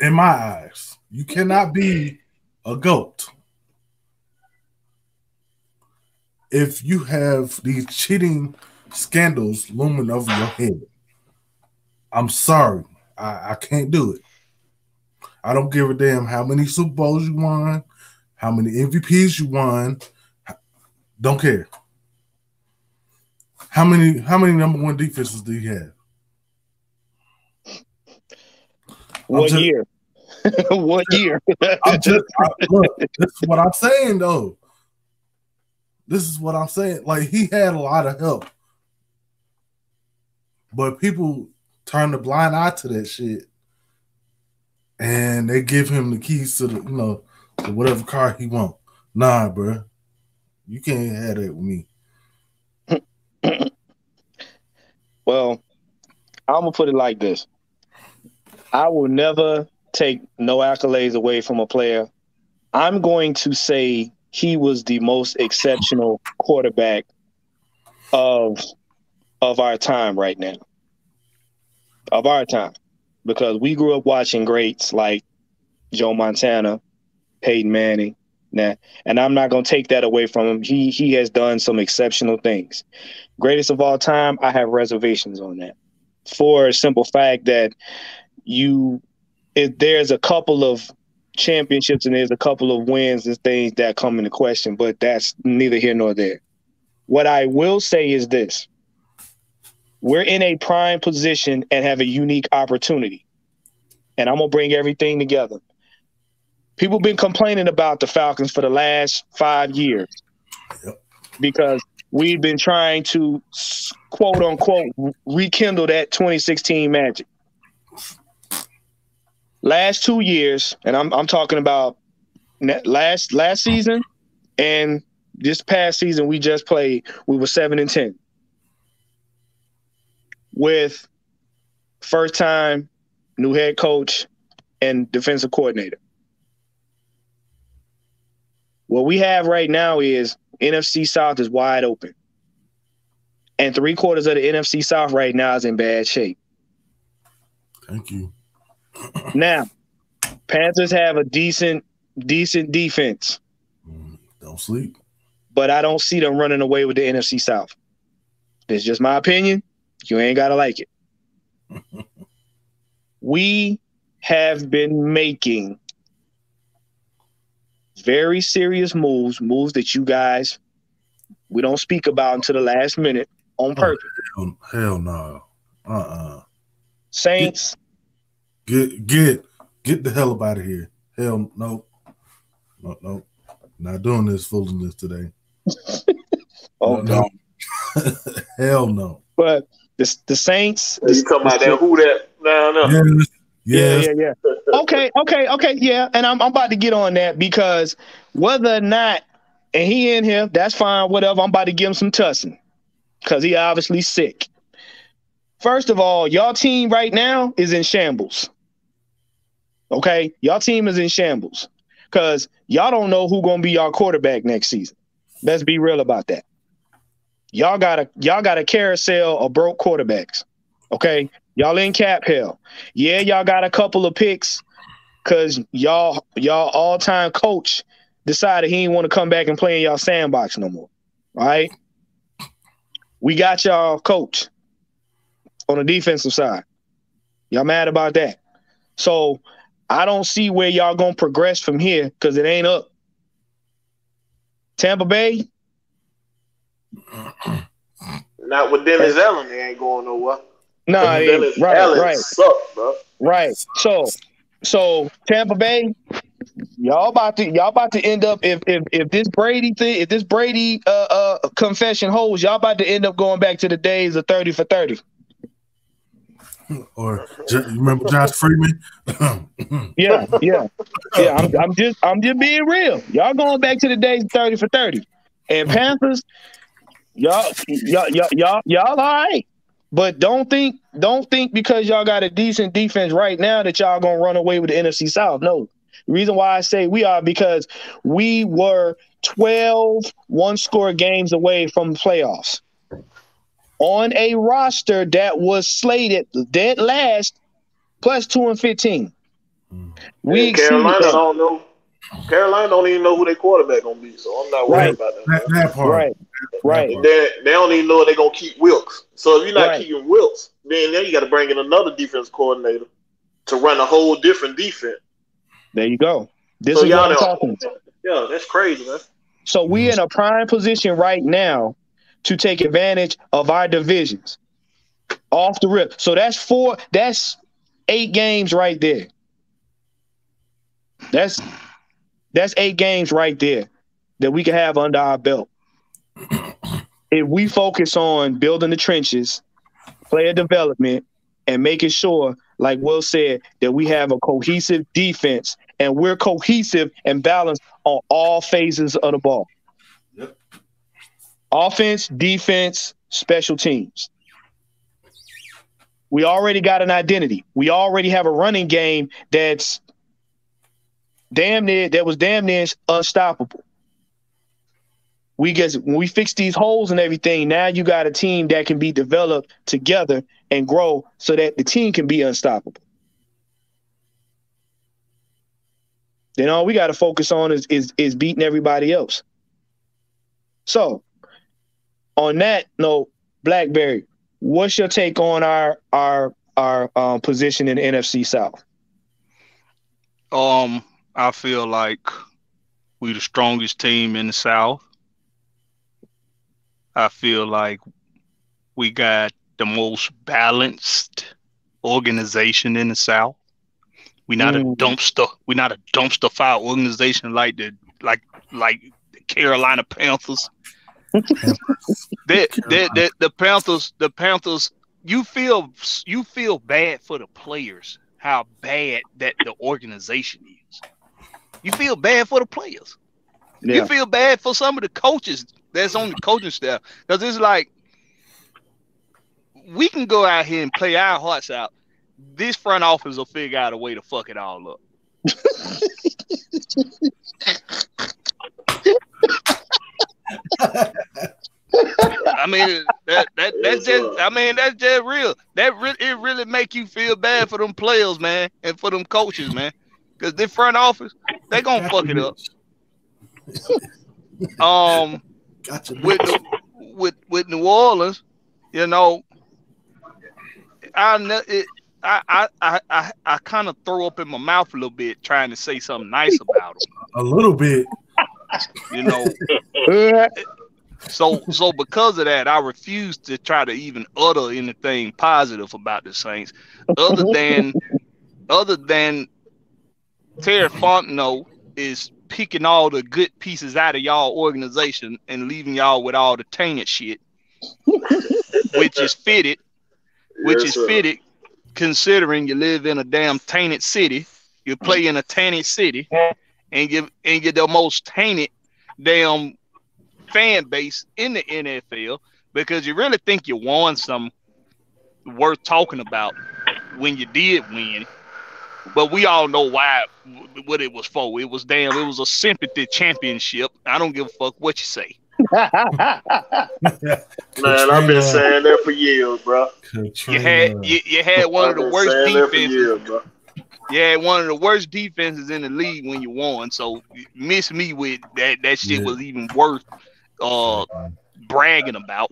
in my eyes, you cannot be a goat if you have these cheating scandals looming over your head. I'm sorry, I, I can't do it. I don't give a damn how many Super Bowls you won, how many MVPs you won. Don't care. How many how many number one defenses do you have? What just- year? what year? I'm just I, look. This is what I'm saying though. This is what I'm saying. Like he had a lot of help, but people turn the blind eye to that shit, and they give him the keys to the you know to whatever car he want. Nah, bro, you can't have that with me. Well, I'm gonna put it like this: I will never take no accolades away from a player. I'm going to say he was the most exceptional quarterback of of our time right now. Of our time. Because we grew up watching greats like Joe Montana, Peyton Manning, nah, and I'm not gonna take that away from him. He he has done some exceptional things. Greatest of all time, I have reservations on that. For a simple fact that you if there's a couple of championships and there's a couple of wins and things that come into question, but that's neither here nor there. What I will say is this we're in a prime position and have a unique opportunity. And I'm going to bring everything together. People been complaining about the Falcons for the last five years Yep. because we've been trying to quote unquote rekindle that 2016 magic last two years, and I'm I'm talking about last last season and this past season we just played, we were seven and ten with first time new head coach and defensive coordinator. What we have right now is NFC South is wide open. And three quarters of the NFC South right now is in bad shape. Thank you. Now, Panthers have a decent, decent defense, Don't sleep. but I don't see them running away with the NFC South. It's just my opinion. You ain't gotta like it. we have been making very serious moves, moves that you guys we don't speak about until the last minute on purpose. Hell, hell no. Uh uh Saints, Get get get get the hell up out of here. Hell no. No no. Not doing this foolishness today. oh no. hell no. But the, the Saints, You talking about that who that down there? Yes. Yeah, yeah, yeah. Okay, okay, okay, yeah. And I'm, I'm about to get on that because whether or not, and he in here, that's fine, whatever. I'm about to give him some tussing because he obviously sick. First of all, y'all team right now is in shambles. Okay, y'all team is in shambles because y'all don't know who gonna be y'all quarterback next season. Let's be real about that. Y'all got a y'all got a carousel of broke quarterbacks. Okay, y'all in cap hell. Yeah, y'all got a couple of picks because y'all y'all all time coach decided he didn't want to come back and play in y'all sandbox no more. All right. We got y'all coach on the defensive side. Y'all mad about that. So I don't see where y'all gonna progress from here because it ain't up. Tampa Bay, Not with Dennis Allen, they ain't going nowhere. Nah. Dennis right, Allen right, suck, bro. right. So, so Tampa Bay, y'all about to y'all about to end up if if if this Brady thing, if this Brady uh uh confession holds, y'all about to end up going back to the days of thirty for thirty. Or you remember Josh Freeman? Yeah, yeah, yeah. I'm, I'm just I'm just being real. Y'all going back to the days thirty for thirty, and Panthers, y'all y'all y'all y'all, y'all all right. But don't think don't think because y'all got a decent defense right now that y'all gonna run away with the NFC South. No. The reason why I say we are because we were 12 one score games away from the playoffs. On a roster that was slated dead last plus two and 15. We Yeah, Carolina that. don't know. Carolina don't even know who their quarterback gonna be, so I'm not worried Right. about that. that, that part. Right, right. And then they don't even know if they're gonna keep Wilks. So if you're not Right. keeping Wilks, then then you got to bring in another defense coordinator to run a whole different defense. There you go. This So is y'all what I'm talking. Yeah, that's crazy, man. So we mm-hmm. in a prime position right now to take advantage of our divisions off the rip. So that's four. That's eight games right there. That's that's eight games right there that we can have under our belt. If we focus on building the trenches, player development, and making sure, like Will said, that we have a cohesive defense and we're cohesive and balanced on all phases of the ball. Offense, defense, special teams. We already got an identity. We already have a running game that's damn near that was damn near unstoppable. We get when we fix these holes and everything, now you got a team that can be developed together and grow so that the team can be unstoppable. Then all we got to focus on is, is is beating everybody else. So, on that note, BlackBerry, what's your take on our our our um, position in the NFC South? Um, I feel like we the strongest team in the South. I feel like we got the most balanced organization in the South. We're not Mm. a dumpster. We're not a dumpster fire organization like the like like the Carolina Panthers. The, the, the, the Panthers, the Panthers, you feel you feel bad for the players, how bad that the organization is. You feel bad for the players. You feel bad for some of the coaches that's on the coaching staff. Because it's like we can go out here and play our hearts out. This front office will figure out a way to fuck it all up. I mean that, that that's just I mean that's just real. That re- it really make you feel bad for them players, man, and for them coaches, man. Cause this front office, they gonna fuck it up. Um, Gotcha. with the, with with New Orleans, you know, I ne- it, I I I I, I kind of throw up in my mouth a little bit trying to say something nice about them, a little bit. You know. So so because of that, I refuse to try to even utter anything positive about the Saints, other than other than Terry Fontenot is picking all the good pieces out of y'all organization and leaving y'all with all the tainted shit, which is fitted, which Yes, is fitted considering you live in a damn tainted city, you play in a tainted city, and you and you're the most tainted damn fan base in the NFL because you really think you won some worth talking about when you did win. But we all know why what it was for. It was damn, it was a sympathy championship. I don't give a fuck what you say. Man, I've been saying that for years, bro. You had you, you had one of I've the worst saying that defenses. years, bro. You had one of the worst defenses in the league when you won. So miss me with that. That shit Yeah. was even worth uh bragging about.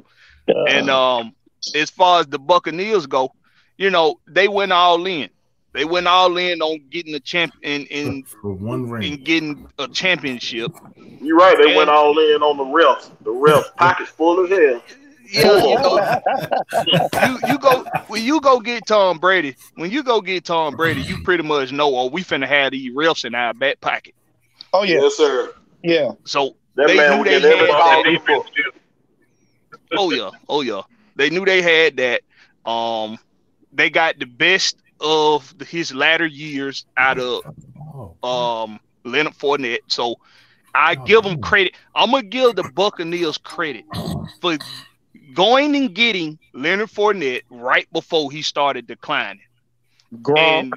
And um, as far as the Buccaneers go, you know they went all in. They went all in on getting a champ in in, for one ring. in getting a championship. You're right. They And- went all in on the refs. The refs pockets full as hell. Yeah, you know, you you go when you go get Tom Brady. When you go get Tom Brady, you pretty much know, oh, we finna have these refs in our back pocket. Oh yeah, Yes, sir. yeah. So That They knew they had that in the defense book. too. oh yeah, oh yeah. They knew they had that. Um, they got the best of the, his latter years out of Oh, um Leonard Fournette. So I give them credit. I'm gonna give the Buccaneers credit for going and getting Leonard Fournette right before he started declining Gronk. and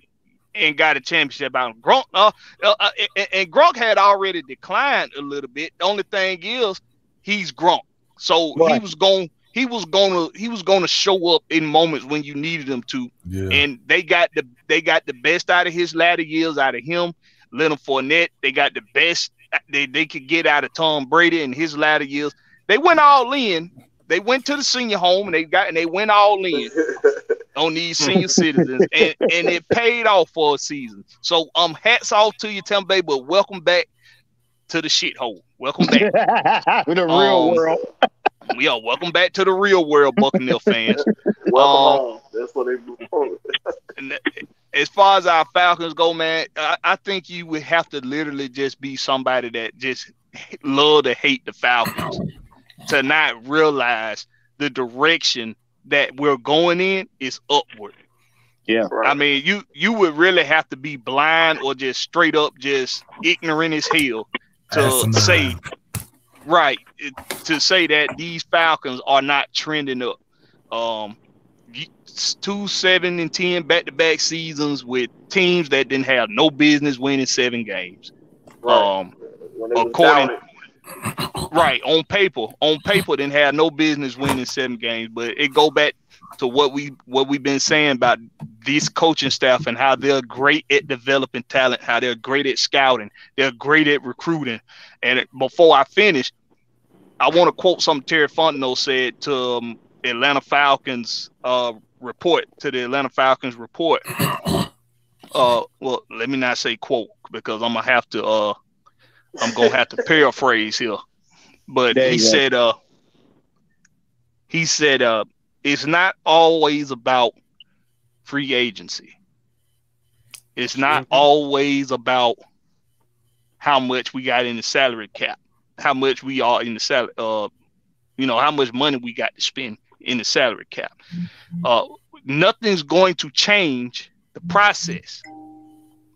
and got a championship out of. Gronk. Uh, uh, uh, and, and Gronk had already declined a little bit. The only thing is he's Gronk, so he was going. He was gonna he was gonna show up in moments when you needed him to, yeah. and they got the they got the best out of his latter years out of him. Leonard Fournette, they got the best they, they could get out of Tom Brady in his latter years. They went all in. They went to the senior home and they got and they went all in on these senior citizens, and, and it paid off for a season. So um, hats off to you, Tampa Bay, but welcome back to the shithole. Welcome back. to the real Um, world. we are welcome back to the real world, Buccaneer fans. Welcome Um, home. That's what they do. And as far as our Falcons go, man, I, I think you would have to literally just be somebody that just love to hate the Falcons to not realize the direction that we're going in is upward. Yeah. I mean, you you would really have to be blind or just straight up just ignorant as hell to Asinine. say right to say that these Falcons are not trending up. Um, two seven and ten back to back seasons with teams that didn't have no business winning seven games. right. Um, When they was according- down it. Right on paper, on paper, didn't have no business winning seven games, but it go back to what we what we've been saying about this coaching staff and how they're great at developing talent, how they're great at scouting, they're great at recruiting. And before I finish, I want to quote something Terry Fontenot said to um, Atlanta Falcons uh, report to the Atlanta Falcons report. Uh, well, let me not say quote because I'm gonna have to uh, I'm gonna have to paraphrase here. But he said uh, he said uh, it's not always about free agency. It's not always about how much we got in the salary cap, how much we are in the salary, uh, you know, how much money we got to spend in the salary cap. Uh, nothing's going to change the process.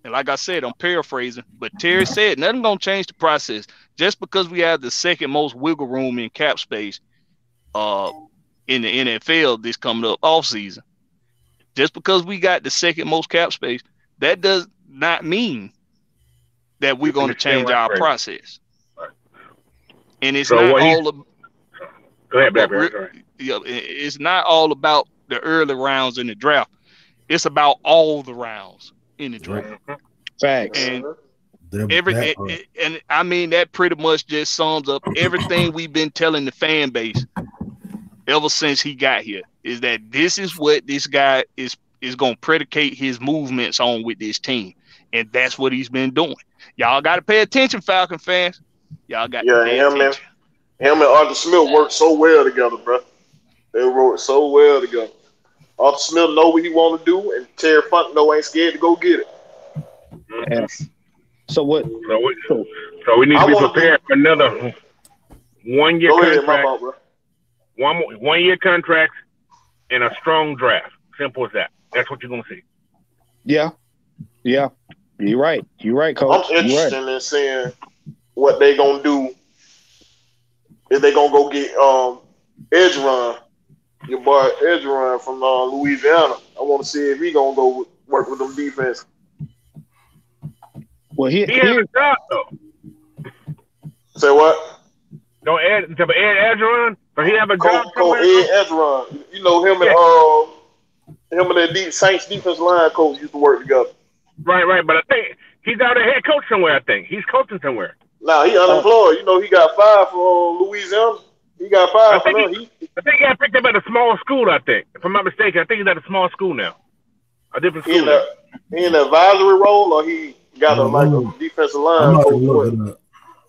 And like I said, I'm paraphrasing, but Terry said nothing's gonna change the process just because we have the second most wiggle room in cap space uh in the NFL this coming up off season. Just because we got the second most cap space, that does not mean that we're going to change our process. And it's So not all of, Go ahead, Blackberry. Go ahead. yeah, it's not all about the early rounds in the draft. It's about all the rounds in the draft. Facts. And That- every and, and- and I mean that pretty much just sums up everything we've been telling the fan base ever since he got here is that this is what this guy is is going to predicate his movements on with this team and that's what he's been doing y'all got to pay attention falcon fans y'all got Yeah, to pay yeah, man. attention Him and Arthur Smith worked so well together, bro. They worked so well together. Arthur Smith know what he want to do, and Terry know ain't scared to go get it. And so what? So we, so we need I to be wanna prepared for another one year Go ahead, my contract, bro. one more, one year contract, and a strong draft. Simple as that. That's what you're gonna see. Yeah, yeah. You're right. You're right, I'm coach. You're right. interested in seeing what they gonna do. If they gonna go get um Orgeron, your boy Orgeron from uh, Louisiana. I want to see if he gonna go with, work with them defense. Well, here, He has a job though. Say what? Don't Ed, to Ed Orgeron, but he have a Cole, job Cole somewhere. Ed Orgeron. You know him and um him and that deep Saints defense line coach used to work together. Right, right. But I think he's out a head coach somewhere. I think he's coaching somewhere. Now he unemployed. You know he got fired from uh, Louisiana. He got I five think them. He, I think he got picked up at a small school. I think, if I'm not mistaken, I think he's at a small school now. A different He in school. the in an advisory role or he got a like a defensive I'm line about to look it up.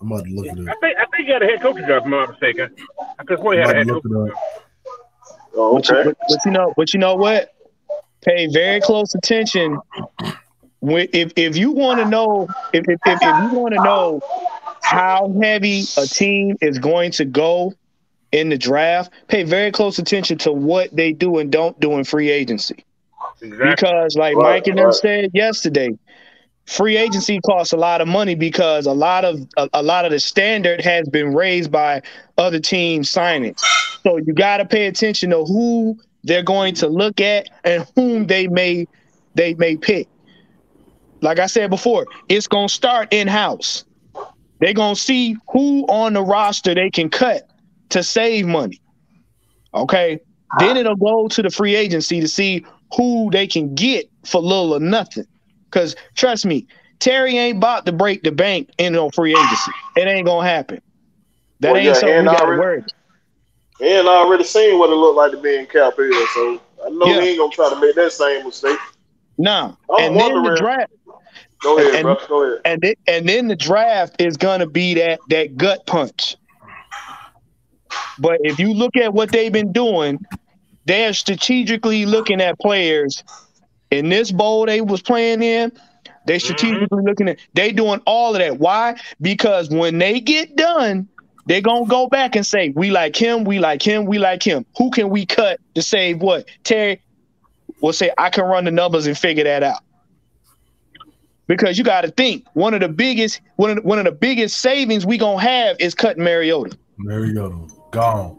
I'm about to look it I think I think he had a head coaching job, if I'm not mistaken. I could swear he I'm had a about head coaching job. up. Oh, But, you, okay. but, but you know, but you know what? Pay very close attention. When, if if you want to know, if if, if, if you want to know how heavy a team is going to go in the draft, pay very close attention to what they do and don't do in free agency. Exactly. Because, like Right, Mike and them right. said yesterday, free agency costs a lot of money because a lot of a, a lot of the standard has been raised by other teams signing. So you got to pay attention to who they're going to look at and whom they may they may pick. Like I said before, it's going to start in house. They're going to see who on the roster they can cut to save money. Okay? Then it'll go to the free agency to see who they can get for little or nothing. Cause trust me, Terry ain't about to break the bank in no free agency. It ain't gonna happen. That Well, ain't yeah, something we gotta already- worry. about. And I already seen what it looked like to be in Cap Hill, so I know Yeah. he ain't gonna try to make that same mistake. Nah. I'm and then the draft Go ahead, And- bro. Go ahead. and then, and then the draft is gonna be that that gut punch. But if you look at what they've been doing, they're strategically looking at players in this bowl they was playing in. They mm-hmm. strategically looking at they doing all of that. Why? Because when they get done, they're gonna go back and say, We like him, we like him, we like him. Who can we cut to save what? Terry will say, I can run the numbers and figure that out. Because you got to think one of the biggest one of the, one of the biggest savings we gonna have is cutting Mariota. Mariota gone.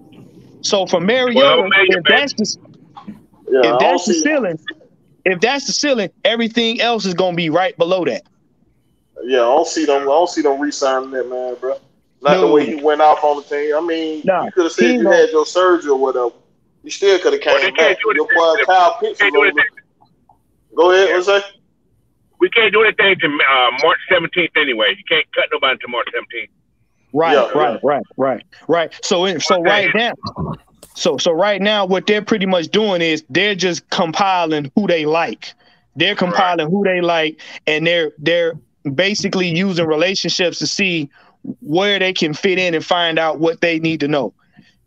So for Well, Mariota, man, if that's the Yeah, if that's the see. ceiling, if that's the ceiling, everything else is gonna be right below that. Yeah, I don't see them. I don't see them re-signing that man, bro. Not the way he went off on the team. I mean, Nah, you could have said you had your surgery or whatever. You still could have Well, came can't back. do Your anything. boy Kyle Pitts Can't was do over. Go ahead, what's that? We can't do anything to uh, March 17th anyway. You can't cut nobody until March 17th. Right, Yeah, right, right, right, right. So, so right now, so so right now, what they're pretty much doing is they're just compiling who they like. They're compiling who they like, and they're they're basically using relationships to see where they can fit in and find out what they need to know.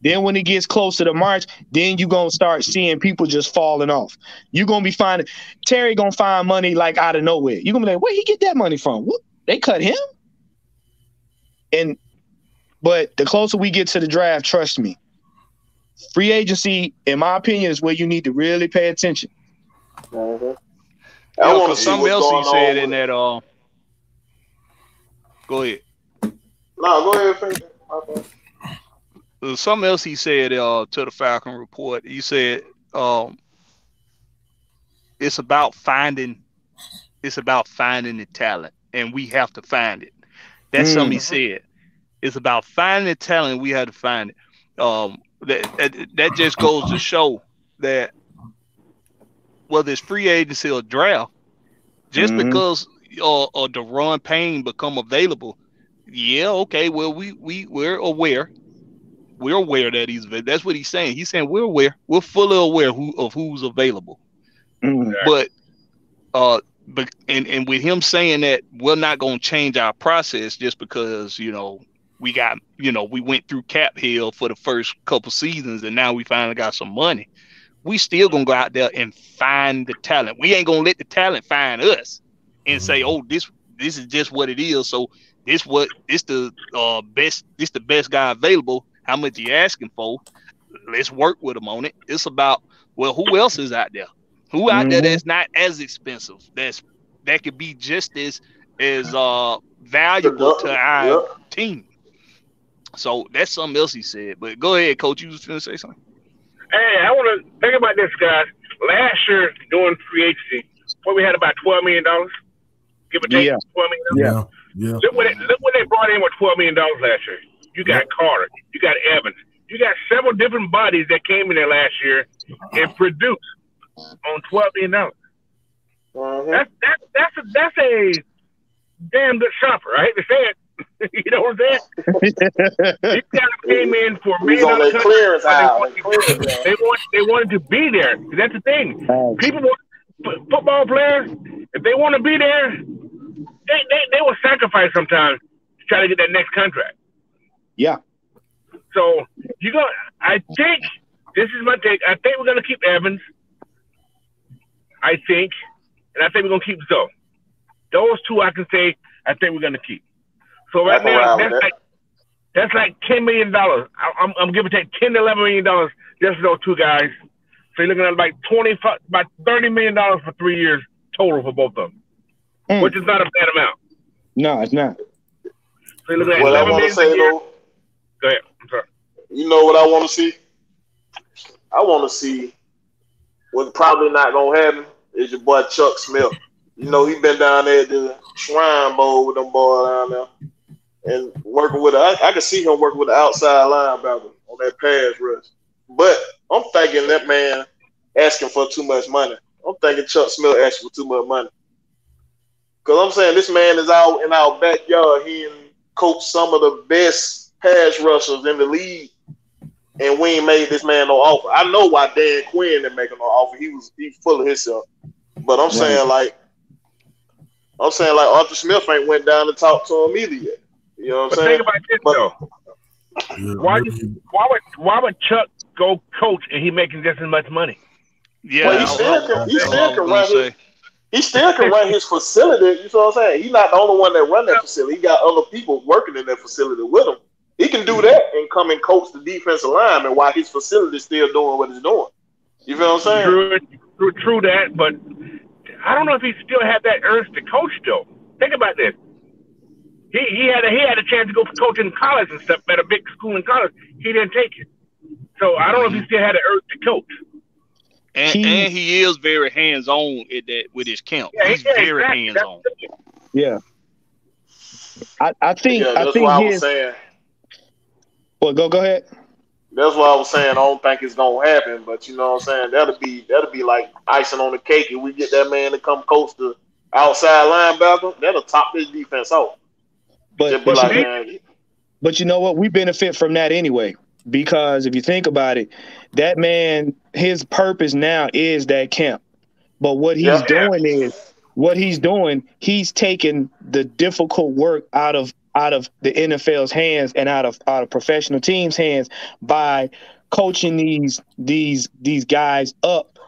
Then when it gets closer to March, then you're gonna start seeing people just falling off. You're gonna be finding Terry gonna find money like out of nowhere. You're gonna be like, where he get that money from? What? They cut him? And but the closer we get to the draft, trust me, free agency, in my opinion, is where you need to really pay attention. Mhm. I Yeah, want to because see something else he said in that. Uh, go ahead. Nah, go ahead, finish. Okay. Something else he said uh, to the Falcon report. He said um, it's about finding it's about finding the talent, and we have to find it. That's something he said. It's about finding the talent. We had to find it. Um, that, that that just goes to show that whether it's free agency or draft, just Mhm. because uh, uh, Daron Payne become available, yeah, okay. Well, we we we're aware we're aware that he's that's what he's saying. He's saying we're aware, we're fully aware who, of who's available. Mhm. But uh but and, and with him saying that we're not gonna change our process just because, you know, we got you know, we went through cap hill for the first couple seasons and now we finally got some money. We still gonna go out there and find the talent. We ain't gonna let the talent find us and say, Oh, this this is just what it is. So this what this the uh best this the best guy available. How much you asking for? Let's work with him on it. It's about well, who else is out there? Who out there Mhm. that's not as expensive? That's that could be just as as uh valuable to our Yep. team. So that's something else he said. But go ahead, coach. You was gonna say something. Hey, I want to think about this, guys. Last year, during free agency, what we had about twelve million dollars, give or take Yeah. twelve million. Yeah, yeah. Look what they, look what they brought in with twelve million dollars last year. You got Carter, you got Evans, you got several different bodies that came in there last year and produced on twelve million dollars. Mhm. That's that's that's a that's a damn good shopper. I hate to say it. you know what I'm saying? These guys came in for He's million on dollar that clearance contracts, aisle. but that. They want they wanted to be there. That's the thing. People want football players, if they want to be there, they, they they will sacrifice sometimes to try to get that next contract. Yeah. So you go. I think this is my take. I think we're gonna keep Evans. I think, and I think we're gonna keep Zoe. Those two, I can say, I think we're gonna keep. So right I'm now, that's like that's like ten million dollars. I'm I'm giving take ten to eleven million dollars just for those two guys. So you're looking at like twenty, about thirty million dollars for three years total for both of them, Mm. which is not a bad amount. No, it's not. So you're looking at What I eleven want million to say though, Go ahead. I'm sorry. you know what I want to see? I want to see what's probably not gonna happen is your boy Chuck Smith. You know he been down there at the Shrine Bowl with them boys down there and working with. I, I can see him working with the outside linebacker on that pass rush. But I'm thinking that man asking for too much money. I'm thinking Chuck Smith asking for too much money. Cause I'm saying this man is out in our backyard. He and coach some of the best pass rushers in the league and we ain't made this man no offer. I know why Dan Quinn didn't make him no offer. He was he full of himself. But I'm saying like I'm saying like Arthur Smith ain't went down to talk to him either yet. You know what But I'm saying? think saying? about this But- though. Yeah, Why maybe- Why would why would Chuck go coach and he making just as much money? Yeah, Well, he still can- he still can run his- He still can run his facility. You know what I'm saying? He's not the only one that run that facility. He got other people working in that facility with him. He can do that and come and coach the defensive lineman while his facility's still doing what it's doing. You feel what I'm saying? True, true, true that, but I don't know if he still had that urge to coach though. Think about this. He he had a he had a chance to go coach in college and stuff at a big school in college. He didn't take it. So I don't know if he still had an urge to coach. And He- and he is very hands on at that with his camp. Yeah, He's yeah, very exactly. hands on. Yeah. I, I think Yeah, I that's think why I was his saying. well go go ahead. That's what I was saying I don't think it's gonna happen, but you know what I'm saying? That'll be that'll be like icing on the cake if we get that man to come coach the outside linebacker. That'll top this defense off. But but, like, you, but you know what? We benefit from that anyway. Because if you think about it, that man, his purpose now is that camp. But what he's Yeah. doing is what he's doing, he's taking the difficult work out of out of the NFL's hands and out of out of professional teams' hands by coaching these these these guys up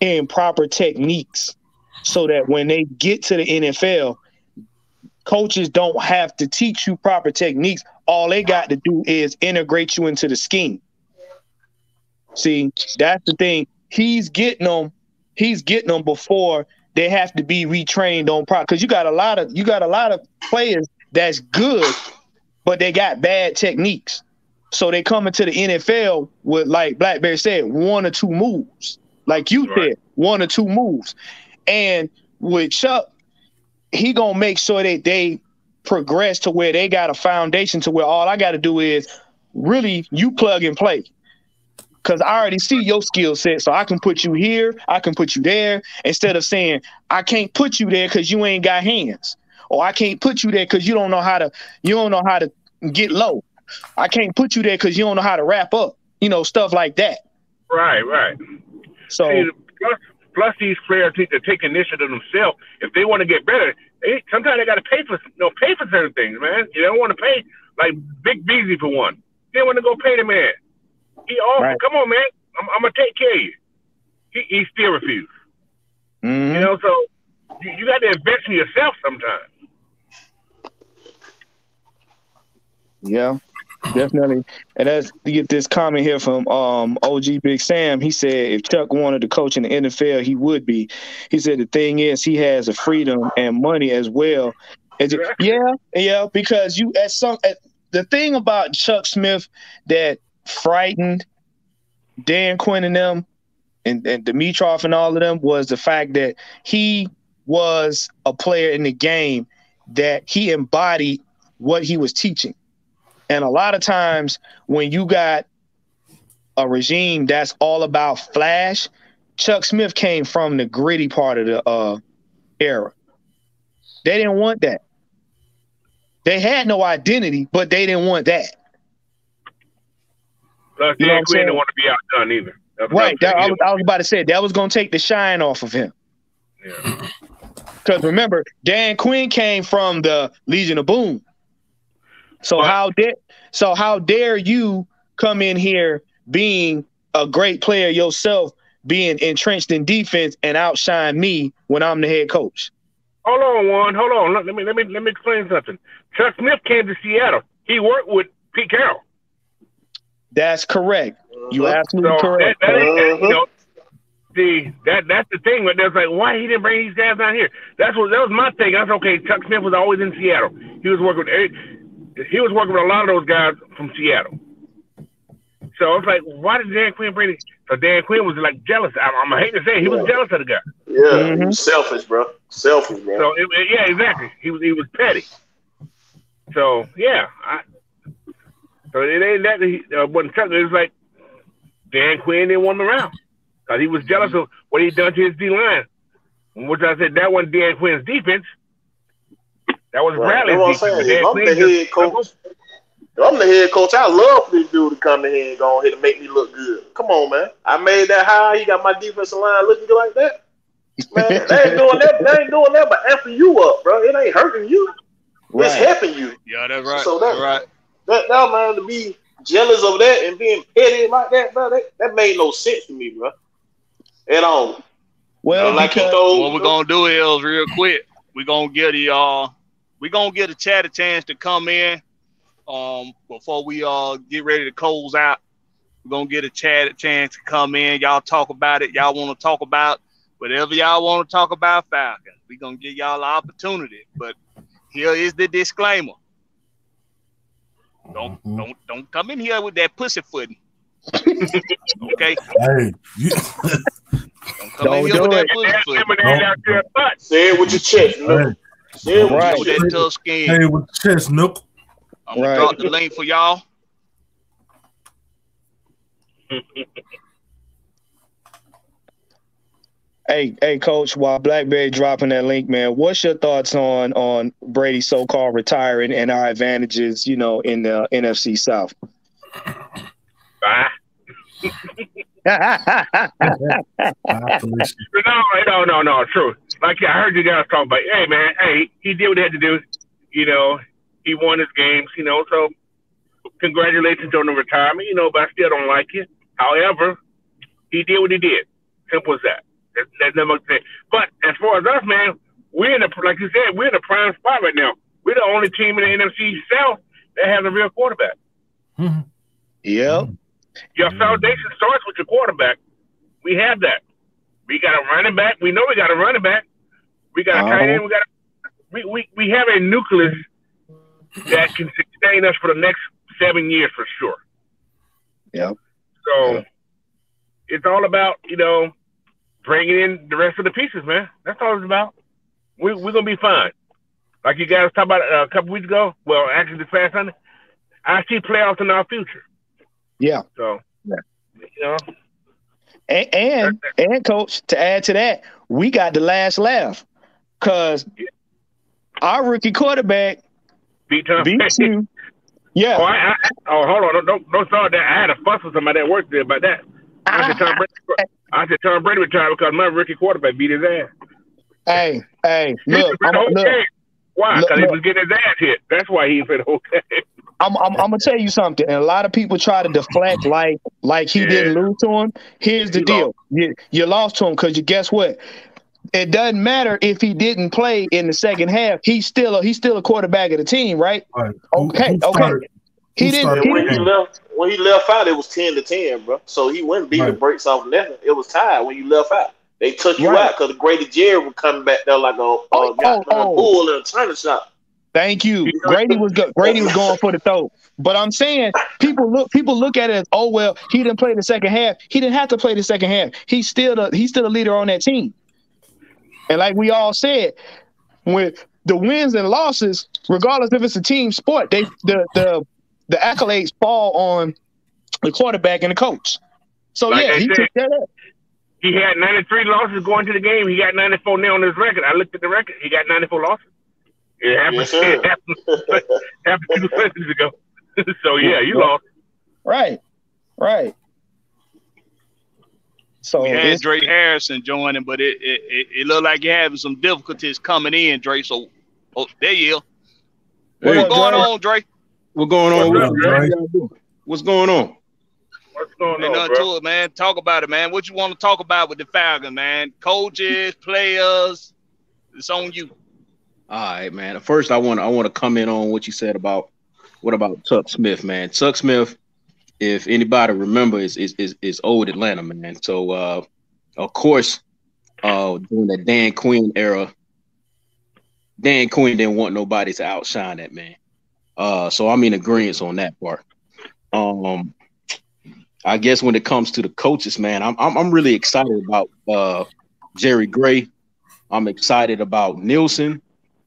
in proper techniques so that when they get to the NFL, coaches don't have to teach you proper techniques. All they got to do is integrate you into the scheme. See, that's the thing. He's getting them. He's getting them before they have to be retrained on pro. Because you got a lot of you got a lot of players that's good, but they got bad techniques. So they come into the NFL with, like Blackberry said, one or two moves. Like you Right. said, one or two moves. And with Chuck, he gonna make sure that they progress to where they got a foundation to where all I got to do is really you plug and play. Cause I already see your skill set, so I can put you here, I can put you there, instead of saying I can't put you there because you ain't got hands, or I can't put you there because you don't know how to you don't know how to get low. I can't put you there because you don't know how to wrap up, you know, stuff like that. Right, right. So See, plus, these players need to take initiative themselves. If they want to get better, they, sometimes they got to pay for you know pay for certain things, man. You don't want to pay like Vic Beasley for one. They want to go pay the man. He offered, Right. come on, man, I'm, I'm gonna take care of you. He, he still refused. mhm. You know, so you, you got to invest in yourself sometimes. Yeah, definitely. And that's to get this comment here from um OG Big Sam. He said if Chuck wanted to coach in the NFL, he would be. He said the thing is he has the freedom and money as well. It- yeah, yeah, because you at some at, the thing about Chuck Smith that frightened Dan Quinn and them and, and Dimitroff and all of them was the fact that he was a player in the game that he embodied what he was teaching. And a lot of times when you got a regime that's all about flash, Chuck Smith came from the gritty part of the uh, era. They didn't want that. They had no identity, but they didn't want that. Plus, You Dan Quinn didn't want to be outdone either. Right. That, I, was, I was about to say that was going to take the shine off of him. Yeah. Because remember, Dan Quinn came from the Legion of Boom. So Right. how dare so how dare you come in here being a great player yourself, being entrenched in defense and outshine me when I'm the head coach? Hold on, Juan. Hold on. Let let me let me let me explain something. Chuck Smith came to Seattle. He worked with Pete Carroll. That's correct. You Uh-huh. absolutely So correct. that ain't, that, Uh-huh. you know, see that that's the thing. But there's like, why he didn't bring these guys down here? That's what that was my thing. I was okay. Chuck Smith was always in Seattle. He was working with every- he was working with a lot of those guys from Seattle. So it's like, why did Dan Quinn bring it? So Dan Quinn was like jealous. I'm, I'm I hate to say it, he was jealous of the guy. Yeah, he Mhm. selfish, bro. Selfish, bro. So it, it- yeah, exactly. He was he was petty. So yeah, I, so it ain't that he uh, wasn't Chuck. It was like Dan Quinn didn't want him around because he was jealous of what he done to his D line. Which I said that wasn't Dan Quinn's defense. That was Right. Bradley's That's what I'm saying. If I'm the head coach, if I'm the head coach. I love for this dude to come in here and go ahead and make me look good. Come on, man. I made that high. He got my defensive line looking good like that. Man, they ain't doing that. They ain't doing that, but effing you up, bro. It ain't hurting you. It's helping you. Yeah, that's right. So that's that- right. That that man to be jealous of that and being petty like that, bro. That, that made no sense to me, bro. At all. Well, like he because told, What we're gonna do is real quick. We're gonna get the uh we're gonna get a chat a chance to come in um before we uh get ready to close out. We're gonna get a chat a chance to come in. Y'all talk about it. Y'all wanna talk about whatever y'all want to talk about Falcons. We're gonna give y'all an opportunity. But here is the disclaimer. Don't Mhm. don't don't come in here with that pussy footing. okay? Hey, you, Don't come Don't in here do with that it. pussy That footing. lemonade out say it with your chest, hey, Say it with Right. your that tough skin. hey, with the chest, nook. I'm gonna Right. drop the link for y'all. Hey, hey, coach, while Blackberry dropping that link, man, what's your thoughts on on Brady so-called retiring and our advantages, you know, in the NFC South? bye. I feel you. No, no, no, no, true. Like I heard you guys talk about, hey man, hey, he did what he had to do. You know, he won his games. You know, so congratulations on the retirement. You know, but I still don't like it. However, he did what he did. Simple as that. That's, that's nothing to say. But as far as us, man, we're in the like you said, we're in a prime spot right now. We're the only team in the NFC South that has a real quarterback. Mhm. Yep. Your foundation starts with your quarterback. We have that. We got a running back. We know we got a running back. We got a Uh-huh. tight end. We got. A, we, we we have a nucleus that can sustain us for the next seven years for sure. Yep. So Yeah. it's all about you know bringing in the rest of the pieces, man. That's all it's about. We we're gonna be fine. Like you guys talked about uh, a couple weeks ago. Well, actually, this past Sunday, I see playoffs in our future. Yeah. So Yeah. you know. And, and and coach, to add to that, we got the last laugh because our rookie quarterback Beat Tom beats Brady. you. Oh, Yeah. I, I, oh, hold on! Don't don't, don't start that. I had a fuss with somebody that worked there about that. I said Tom Brady. I said Tom Brady retired because my rookie quarterback beat his ass. Hey, hey, look, I'm, look, game. Why? Because he was getting his ass hit. That's why he didn't play the whole game. I'm, I'm, I'm gonna tell you something. And a lot of people try to deflect like like he Yeah. didn't lose to him. Here's the He deal: you, you lost to him because you guess what? It doesn't matter if he didn't play in the second half. He's still a, he's still a quarterback of the team, right? Right. Okay, who okay. started- He didn't. He when didn't he left, when he left out, it was ten to ten, bro. So he wouldn't beat the brakes off nothing. It was tied when you left out. They took you Right. out because the Grady Jarrett was coming back there like a, a Oh, oh, goddamn oh. bull in a China shop. Thank you. Grady was go- Grady was going for the throw. But I'm saying people look people look at it as oh well he didn't play the second half. He didn't have to play the second half. He's still the he's still a leader on that team. And like we all said, when the wins and losses, regardless if it's a team sport, they the the the accolades fall on the quarterback and the coach. So Like yeah, he said. took that up. He had 93 losses going to the game. He got 94 now on his record. I looked at the record. He got 94 losses. It happened, Yes, sir. it happened, happened two seasons ago. so, yeah, you lost. Right. Right. So We had it's- Drake Harrison joining, but it it, it, it looked like you're having some difficulties coming in, Drake. So, oh, there you are. What Hey, What's going Dre? on, Drake? What's going on? What's up, Dre? What's going on? What's going Ain't on, nothing bro? to it, man. Talk about it, man. What you want to talk about with the Falcons, man? Coaches, players. It's on you. All right, man. First, I want I want to comment on what you said about what about Chuck Smith, man. Chuck Smith, if anybody remember, is is is, is old Atlanta, man. So, uh, of course, uh, during the Dan Quinn era, Dan Quinn didn't want nobody to outshine that man. Uh, so I'm in agreement on that part. Um, I guess when it comes to the coaches, man, I'm I'm, I'm really excited about uh, Jerry Gray. I'm excited about Nielsen.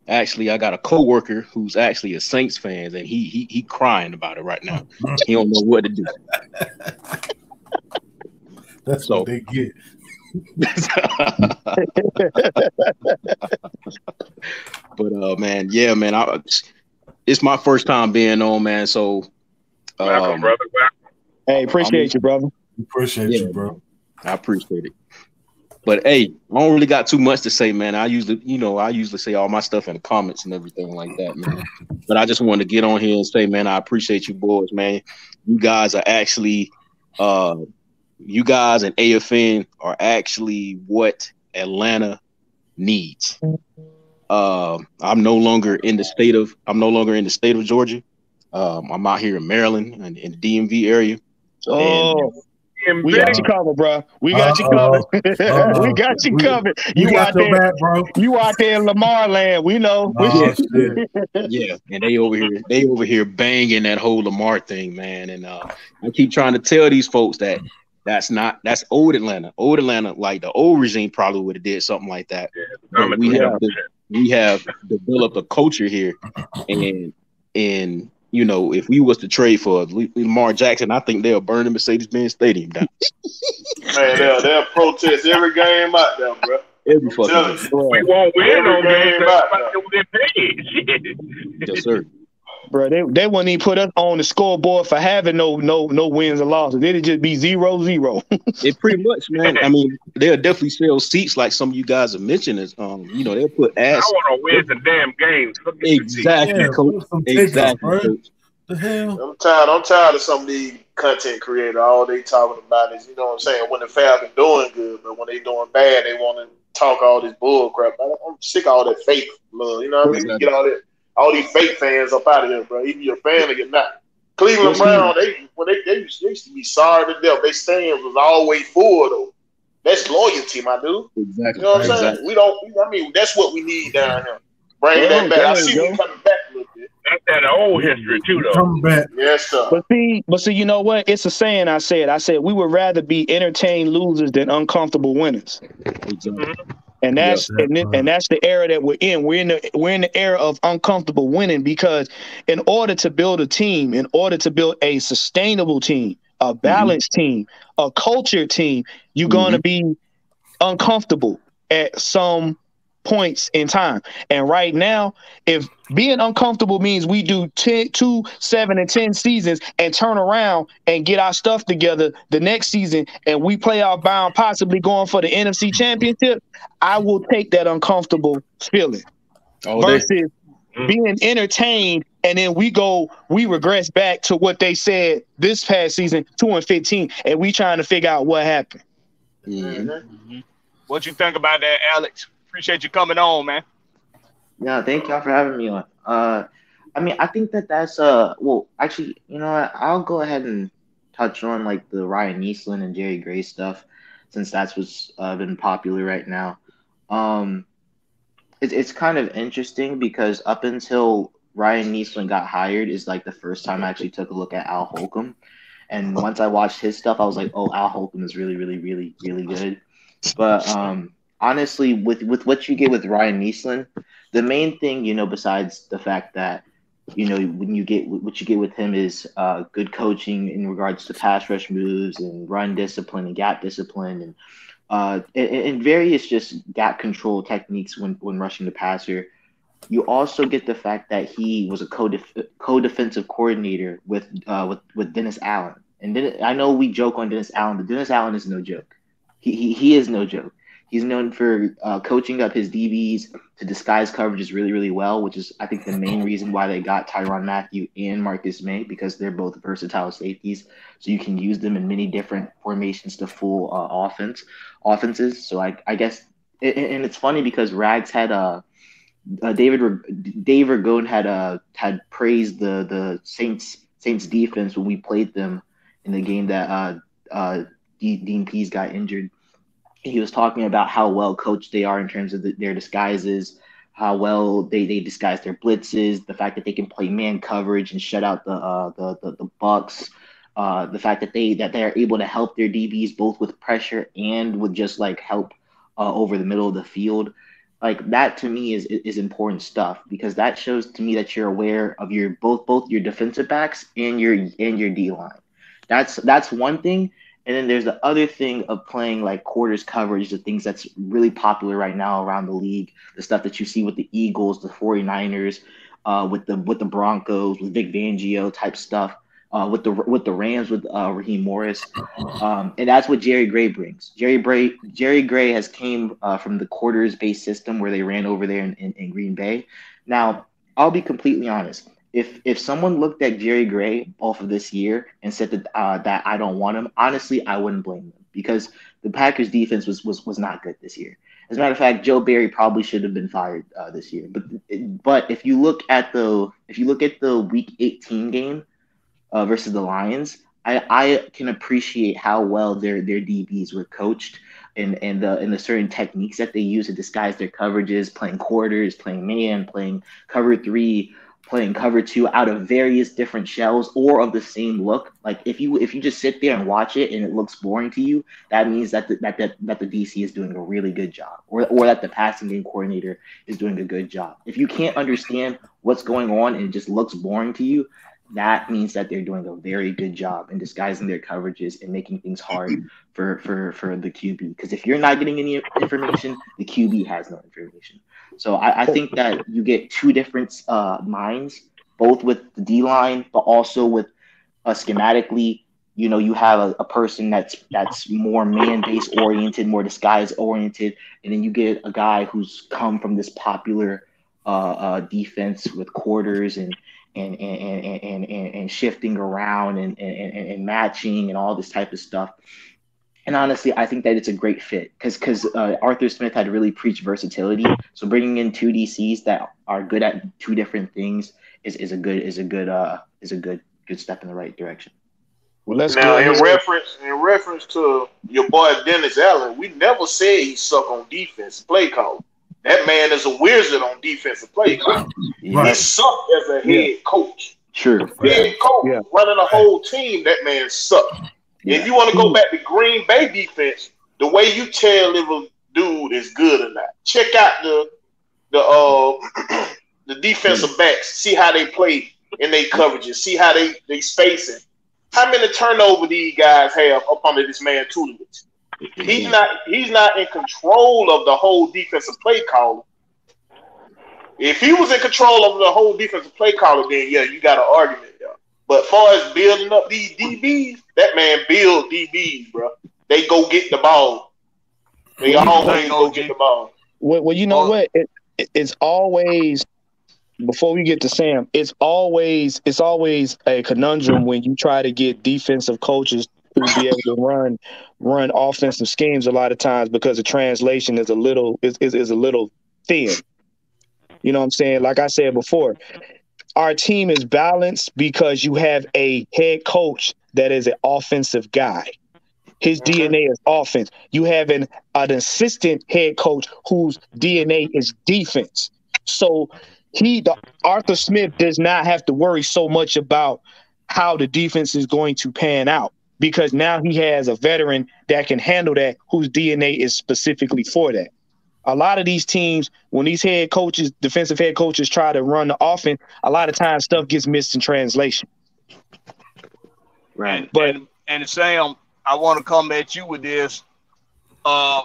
Actually, I got a coworker who's actually a Saints fan, and he he he crying about it right now. He don't know what to do. That's So- what they get. but uh, man, yeah, man, I, it's my first time being on, man. So Welcome, um, brother. Welcome. hey, appreciate you, brother. Appreciate Yeah. you, bro. I appreciate it. But hey, I don't really got too much to say, man. I usually, you know, I usually say all my stuff in the comments and everything like that, man. But I just wanted to get on here and say, man, I appreciate you boys, man. You guys are actually, uh, you guys and AFN are actually what Atlanta needs. Uh, I'm no longer in the state of, I'm no longer in the state of Georgia. Um, I'm out here in Maryland and in the DMV area. Oh, And we Billy, got you covered, bro. We got you Uh-oh. covered. We got you We- covered. You You out there. back, bro. You out there in Lamar land. We know. Oh, shit. yeah, and they over here, they over here banging that whole Lamar thing, man. And uh, I keep trying to tell these folks that that's not that's old Atlanta. Old Atlanta, like the old regime, probably would have did something like that. I'm But we have the, we have developed a culture here, and and you know, if we was to trade for Lamar Jackson, I think they'll burn the Mercedes-Benz Stadium down Man, they'll, they'll protest every game out there, bro. every fucking us. We won't win Every on game games back, because we get paid. Yes, sir. Bro, they they wouldn't even put us on the scoreboard for having no no no wins or losses. It'd just be zero zero. It pretty much, man. I mean, they'll definitely sell seats like some of you guys have mentioned. Is um, you know, they'll put ass. I ass want to win some damn games. Look at you. exactly, Yeah, coach. tickets, Exactly, bro. coach. The hell? I'm tired. I'm tired of some of these content creators. All they talking about is, you know what I'm saying, when the Falcons doing good, but when they doing bad, they want to talk all this bull crap. I'm, I'm sick of all that fake love. You know what I mean? Exactly. Get all that, all these fake fans up out of here, bro. Either you're a fan or you're not. Cleveland Brown, they when they, they used they used to be sorry to death. They stands was always full though. That's loyalty, my dude. Exactly. You know what I'm saying? exactly. We don't. I mean, that's what we need down here. Bring Yeah, that back. I see you coming back a little bit. That's that old history too, though. Coming back. Yes, sir. But see, but see, you know what? It's a saying I said. I said we would rather be entertained losers than uncomfortable winners. exactly. Mm-hmm. And that's Yeah. and, it- and that's the era that we're in. We're in the we're in the era of uncomfortable winning because in order to build a team, in order to build a sustainable team, a mm-hmm. balanced team, a culture team, you're going to mm-hmm. be uncomfortable at some points in time. And right now, if being uncomfortable means we do 10, two, seven, and 10 seasons and turn around and get our stuff together the next season and we play our bound, possibly going for the NFC championship, I will take that uncomfortable feeling All day. versus being entertained and then we go, we regress back to what they said this past season, two and 15, and we trying to figure out what happened. Mhm. Mhm. What you think about that, Alex? Appreciate you coming on, man. Yeah, thank y'all for having me on. Uh, I mean, I think that that's uh, well, actually, you know what? I'll go ahead and touch on like the Ryan Nielsen and Jerry Gray stuff, since that's what's uh, been popular right now. Um, it's it's kind of interesting because up until Ryan Nielsen got hired is like the first time I actually took a look at Al Holcomb, and once I watched his stuff, I was like, oh, Al Holcomb is really, really, really, really good. But um, honestly, with with what you get with Ryan Nielsen the main thing, you know, besides the fact that, you know, when you get what you get with him is uh, good coaching in regards to pass rush moves and run discipline and gap discipline and uh, and, and various just gap control techniques when, when rushing the passer. You also get the fact that he was a co co defensive coordinator with uh, with with Dennis Allen, and then I know we joke on Dennis Allen, but Dennis Allen is no joke. He, he, he is no joke. He's known for uh, coaching up his DBs to disguise coverages really, really well, which is, I think, the main reason why they got Tyrann Mathieu and Marcus Maye because they're both versatile safeties. So you can use them in many different formations to fool uh, offense offenses. So I, I guess, and, it's funny because Rags had a. Uh, uh, David Dave Ragone had uh, had praised the the Saints Saints defense when we played them in the game that uh, uh, Dean Pees got injured he was talking about how well coached they are in terms of the, their disguises, how well they, they disguise their blitzes, the fact that they can play man coverage and shut out the uh, the, the, the Bucks, uh, the fact that they that they are able to help their DBs both with pressure and with just like help uh, over the middle of the field. Like that to me is is important stuff because that shows to me that you're aware of your both both your defensive backs and your and your D line. That's that's one thing. And then there's the other thing of playing like quarters coverage, the things that's really popular right now around the league, the stuff that you see with the Eagles, the 49ers, uh, with the with the Broncos, with Vic Fangio type stuff, uh, with the with the Rams with uh, Raheem Morris, um, and that's what Jerry Gray brings. Jerry Gray Jerry Gray has came uh, from the quarters based system where they ran over there in, in, in Green Bay. Now I'll be completely honest if if someone looked at Jerry Gray off of this year and said that uh, that I don't want him, honestly, I wouldn't blame them because the Packers defense was was was not good this year. As a matter of fact, Joe Barry probably should have been fired uh, this year. But but if you look at the if you look at the Week 18 game uh, versus the Lions, I, I can appreciate how well their their DBs were coached and and the and the certain techniques that they use to disguise their coverages, playing quarters, playing man, playing cover three, playing cover two out of various different shells or of the same look. Like if you if you just sit there and watch it and it looks boring to you, that means that the, that, that that the DC is doing a really good job, or or that the passing game coordinator is doing a good job. If you can't understand what's going on and it just looks boring to you, that means that they're doing a very good job in disguising their coverages and making things hard for for for the QB. Because if you're not getting any information, the QB has no information. So I, I think that you get two different uh, minds, both with the D line, but also with uh, schematically. You know, you have a, a person that's that's more man-based oriented, more disguise oriented, and then you get a guy who's come from this popular uh, uh, defense with quarters and and and, and, and, and shifting around and, and, and matching and all this type of stuff. And honestly, I think that it's a great fit because because uh, Arthur Smith had really preached versatility. So bringing in two DCs that are good at two different things is, is a good is a good uh is a good good step in the right direction. Well, let's now in reference in reference to your boy Dennis Allen, we never said he suck on defense play call. That man is a wizard on defensive play call. Right. He sucked as a head yeah. coach. Sure. Head coach yeah. running a whole team, that man sucked. Yeah. If you want to go back to Green Bay defense, the way you tell if a dude is good or not, check out the the uh the defensive backs, see how they play in their coverages, see how they they spacing. How many turnover these guys have up under this man tutelage? He's not he's not in control of the whole defensive play caller. If he was in control of the whole defensive play caller, then yeah, you got an argument there. But far as building up these DBs, that man build DBs, bro. They go get the ball. They always go get the ball. Well, well you know what? It, it, it's always before we get to Sam. It's always it's always a conundrum when you try to get defensive coaches to be able to run run offensive schemes a lot of times because the translation is a little is, is, is a little thin. You know what I'm saying? Like I said before, our team is balanced because you have a head coach that is an offensive guy. His mm-hmm. DNA is offense. You have an, an assistant head coach whose DNA is defense. So he, the Arthur Smith, does not have to worry so much about how the defense is going to pan out because now he has a veteran that can handle that whose DNA is specifically for that a lot of these teams, when these head coaches, defensive head coaches try to run the offense, a lot of times stuff gets missed in translation. Right. But and, and Sam, I want to come at you with this. Uh,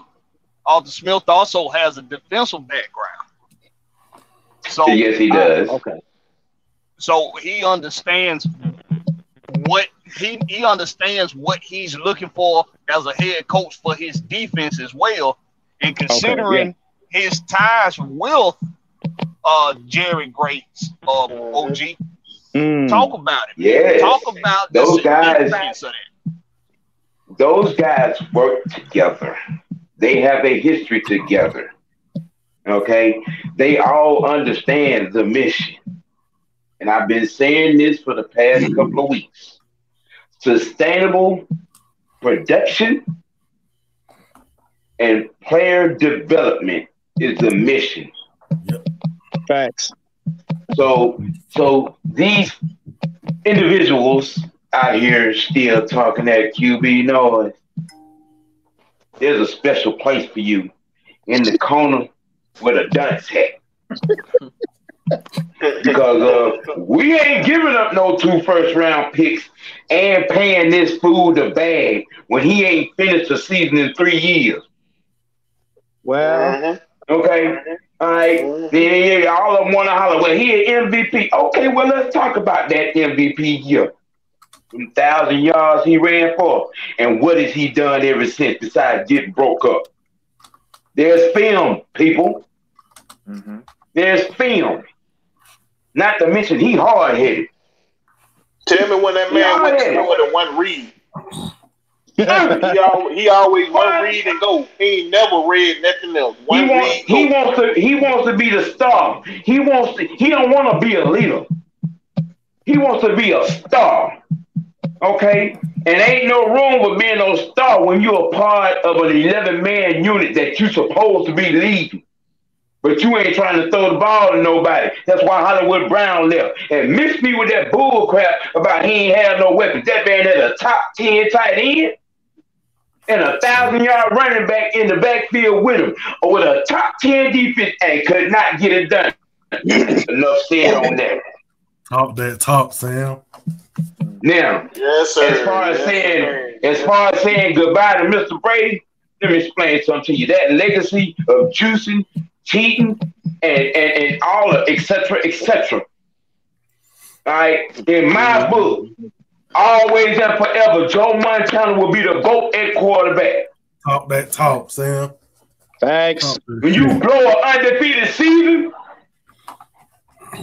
Arthur Smith also has a defensive background. So yes, he does. Uh, okay. So he understands what he he understands what he's looking for as a head coach for his defense as well. And considering his ties with uh Jerry Gray, uh OG, Mm. talk about it. Yeah, Talk about Those guys- significance of that. those guys work together. They have a history together. Okay? They all understand the mission. And I've been saying this for the past couple of weeks. Sustainable production and player development is the mission. Facts. So, so these individuals out here still talking that QB noise. There's a special place for you in the corner with a dunce hat. because uh, we ain't giving up no two first round picks and paying this fool the bag when he ain't finished the season in three years. Well, Mhm. Okay. All right. Then yeah, all of them want to holler. Well, he an MVP. Okay, well, let's talk about that MVP year. Thousand yards he ran for. And what has he done ever since besides getting broke up? There's film, people. hmm There's film. Not to mention he hard headed. Tell me when that man went to more than one read. he, al- he always one read and go. He ain't never read nothing else. He wants read, he wants to he wants to be the star. He wants to he don't want to be a leader. He wants to be a star. Okay? And ain't no room for being no star when you're a part of an 11 man unit that you're supposed to be leading. But you ain't trying to throw the ball to nobody. That's why Hollywood Brown left. And mixed me with that bull crap about he ain't have no weapons. That man had a top 10 tight end and a thousand yard running back in the backfield with him, or with a top 10 defense and could not get it done. Enough said on that. Talk that talk, Sam. Now, Yes, sir. as far as Yes, saying sir. as far as saying goodbye to Mr. Brady, let me explain something to you. That legacy of juicing, cheating, and and, and all of et cetera, et cetera. All right, in my mm-hmm. book, always and forever, Joe Montana will be the GOAT at quarterback. Talk that talk, Sam. Thanks. Talk When you blow an undefeated season,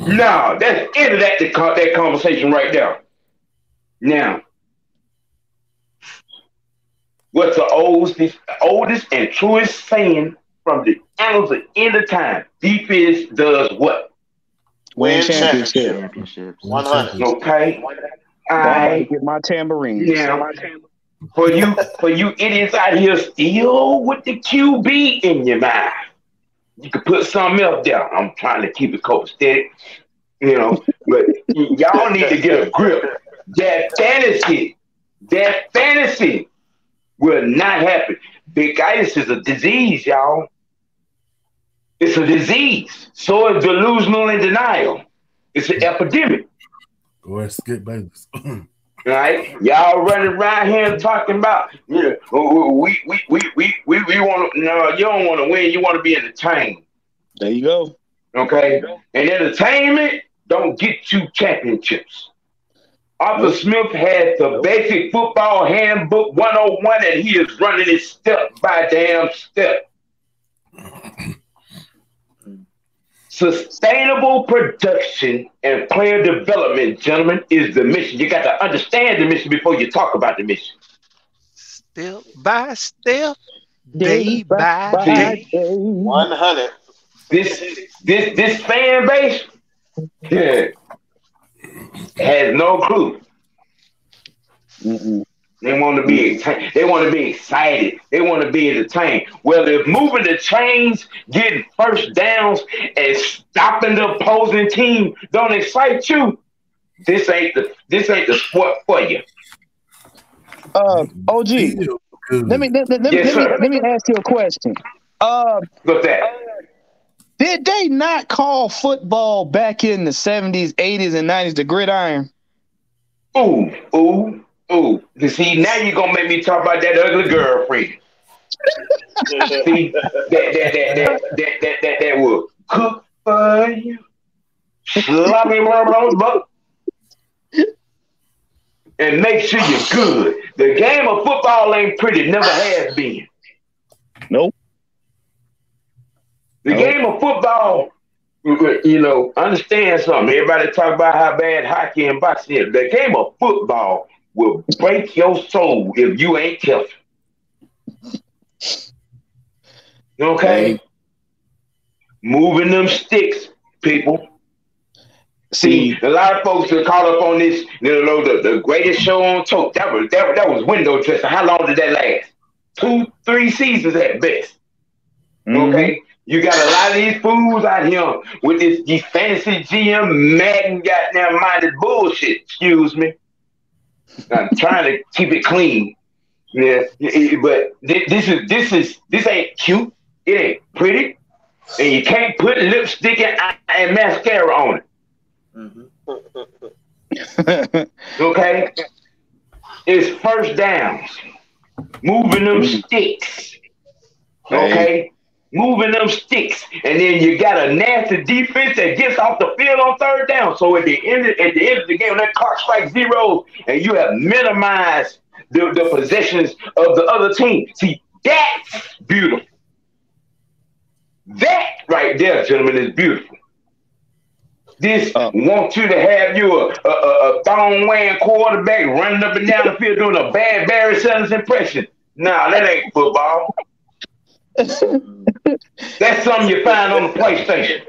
no, that's end of that that conversation right there. Now, what's the oldest, oldest and truest saying from the annals of end of time? Defense does what? Win Win championship. Championships. 100. Okay. I get my tambourine. Now, for you, for you idiots out here still with the QB in your mind, you could put something else down. I'm trying to keep it copacetic, you know, but y'all need to get a grip. That fantasy, that fantasy will not happen. Bigitis is a disease, y'all. It's a disease. So is delusional and denial. It's an epidemic. Go ahead, skip babies. Right? Y'all running around here talking about, yeah, oh, we we we we we, we want to. No, you don't want to win. You want to be entertained. There you go. Okay, and entertainment don't get you championships. Arthur Smith has the basic football handbook 101, and he is running it step by damn step. Sustainable production and player development, gentlemen, is the mission. You got to understand the mission before you talk about the mission. Step by step, day by day. 100. This this this fan base yeah, has no clue. Mm-mm. They want to be they want to be excited. They want to be entertained. Well, if moving the chains, getting first downs, and stopping the opposing team don't excite you, this ain't the this ain't the sport for you. Uh, OG, let me let, let, let, Yes, me, let me ask you a question. Uh, Look that. did they not call football back in the seventies, eighties, and nineties the gridiron? Ooh, ooh, ooh. You see, now you're gonna make me talk about that ugly girlfriend. See, that that that that that that that, that will cook for you. Sloppy and make sure you're good. The game of football ain't pretty, never has been. Nope. The Nope. game of football, you you know, understand something. Everybody talk about how bad hockey and boxing is. The game of football will break your soul if you ain't careful. Okay? Moving them sticks, people. See, a lot of folks are caught up on this, you know, the, the greatest show on turf. That was that, that was window dressing. How long did that last? Two, three seasons at best. Mhm. Okay. You got a lot of these fools out here with this these fantasy GM Madden goddamn minded bullshit. Excuse me. I'm trying to keep it clean. Yeah, but this is this is this ain't cute. It ain't pretty, and you can't put lipstick and, and mascara on it. Mm-hmm. Okay, it's first downs, moving them mm-hmm. sticks. Okay, moving them sticks, and then you got a nasty defense that gets off the field on third down. So at the end of, at the end of the game, when that clock strikes zero, and you have minimized the, the possessions of the other team. See, that's beautiful. That right there, gentlemen, is beautiful. This Uh. wants you to have you a, a, a, a thong wearing quarterback running up and down the field doing a bad Barry Sanders impression. Nah, that ain't football. That's something you find on the PlayStation.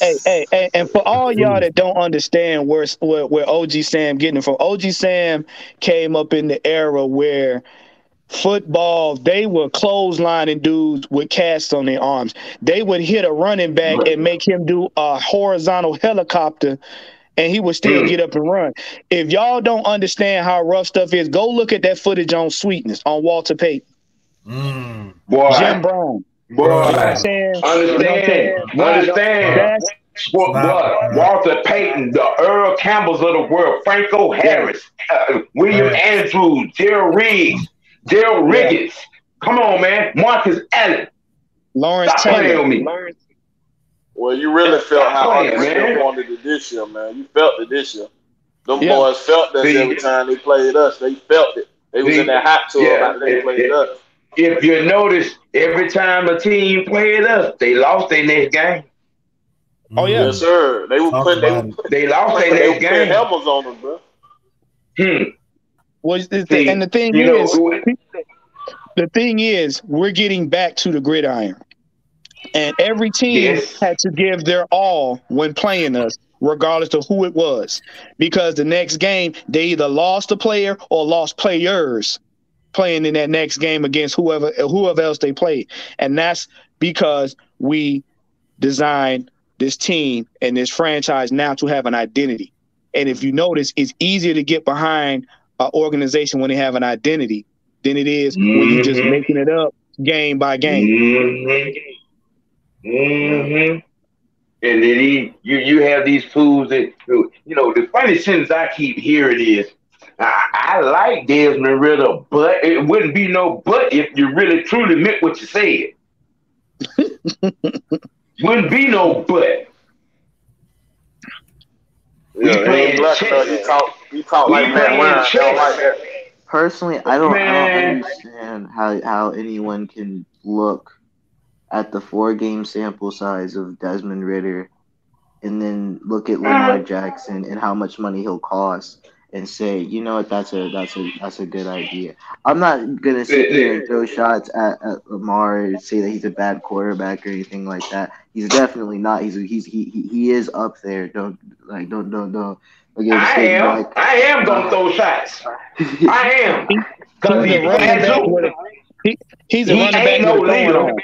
hey, hey, hey, and for all y'all that don't understand where, where where OG Sam getting from, OG Sam came up in the era where football they were clotheslining dudes with casts on their arms. They would hit a running back and make him do a horizontal helicopter. And he would still Mm. get up and run. If y'all don't understand how rough stuff is, go look at that footage on Sweetness on Walter Payton, Mm. Boy, Jim Brown. boy, You know what I'm saying? understand, understand. That's What, what, Walter Payton, the Earl Campbells of the world, Franco Harris, uh, William Yeah. Andrews, Gerald Riggs, Gerald Riggins. Come on, man. Marcus Allen. Lawrence Stop playing Taylor. with me. Well, you really felt how Stop playing, Arkansas man. wanted it this year, man. You felt it this year. Them Yeah. boys felt that See- every time they played us. They felt it. They was See, in that hot tub yeah, after they it- played it- us. If you notice, every time a team played us, they lost their next game. Oh, yeah. Yes, sir. They were Talk putting they were it. They lost their they next putting game. helmets on them, bro. Hmm. Was the See, and the thing You is, know, the thing is, we're getting back to the gridiron, and every team Yes. had to give their all when playing us, regardless of who it was, because the next game they either lost a player or lost players playing in that next game against whoever whoever else they play. and that's because we designed this team and this franchise now to have an identity. And if you notice, it's easier to get behind an organization when they have an identity than it is when you're just making it up game by game. Mm-hmm. Mm-hmm. And then he, you you have these fools that you know. The funny sentence I keep hearing is, I, I like Desmond Ridder, but it wouldn't be no but if you really truly meant what you said. wouldn't be no but. Yeah, he playing black uh, chess. enough. He talk he talk We like Matt playing Ryan. I don't like chess. that. Personally, I don't, I don't understand how how anyone can look at the four game sample size of Desmond Ridder and then look at Lamar uh, Jackson and how much money he'll cost and say, you know what, that's a that's a that's a good idea. I'm not gonna sit here and throw shots at, at Lamar and say that he's a bad quarterback or anything like that. He's definitely not. He's he's he he, he is up there. Don't like don't don't don't. don't I am. like- I am gonna throw shots. I am. Cause He's he a running back with a, he, he's a He running ain't back no with leader. on.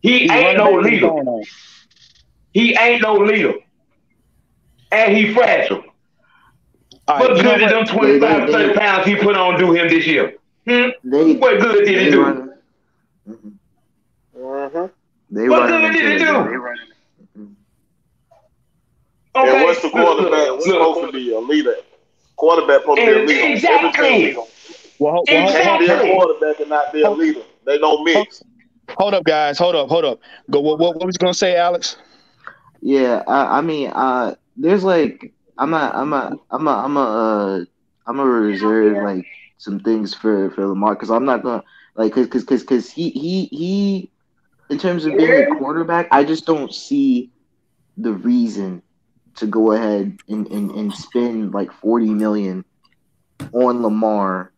He He's ain't no back with a leader. He ain't no leader. And he fragile. All What right, you know good did them 25, 30 pounds he put on do him this year? Hmm? They What good did they it do? run. Mhm. Mm-hmm. They What good did into it the do? ground. Okay. And what's the look, look, quarterback look. supposed to be a leader? Quarterback supposed to be a leader. Exactly. Every team. Well, well, You be a quarterback and not be a leader. They don't mix. hold up, guys. Hold up. Hold up. Go. What, what, what was you gonna say, Alex? Yeah, I, I mean, uh, there's like, I'm not, I'm not, I'm not, I'm not, uh, I'm gonna reserve like some things for for Lamar because I'm not gonna like because because because because he he he in terms of being a quarterback, I just don't see the reason to go ahead and, and, and spend like 40 million on Lamar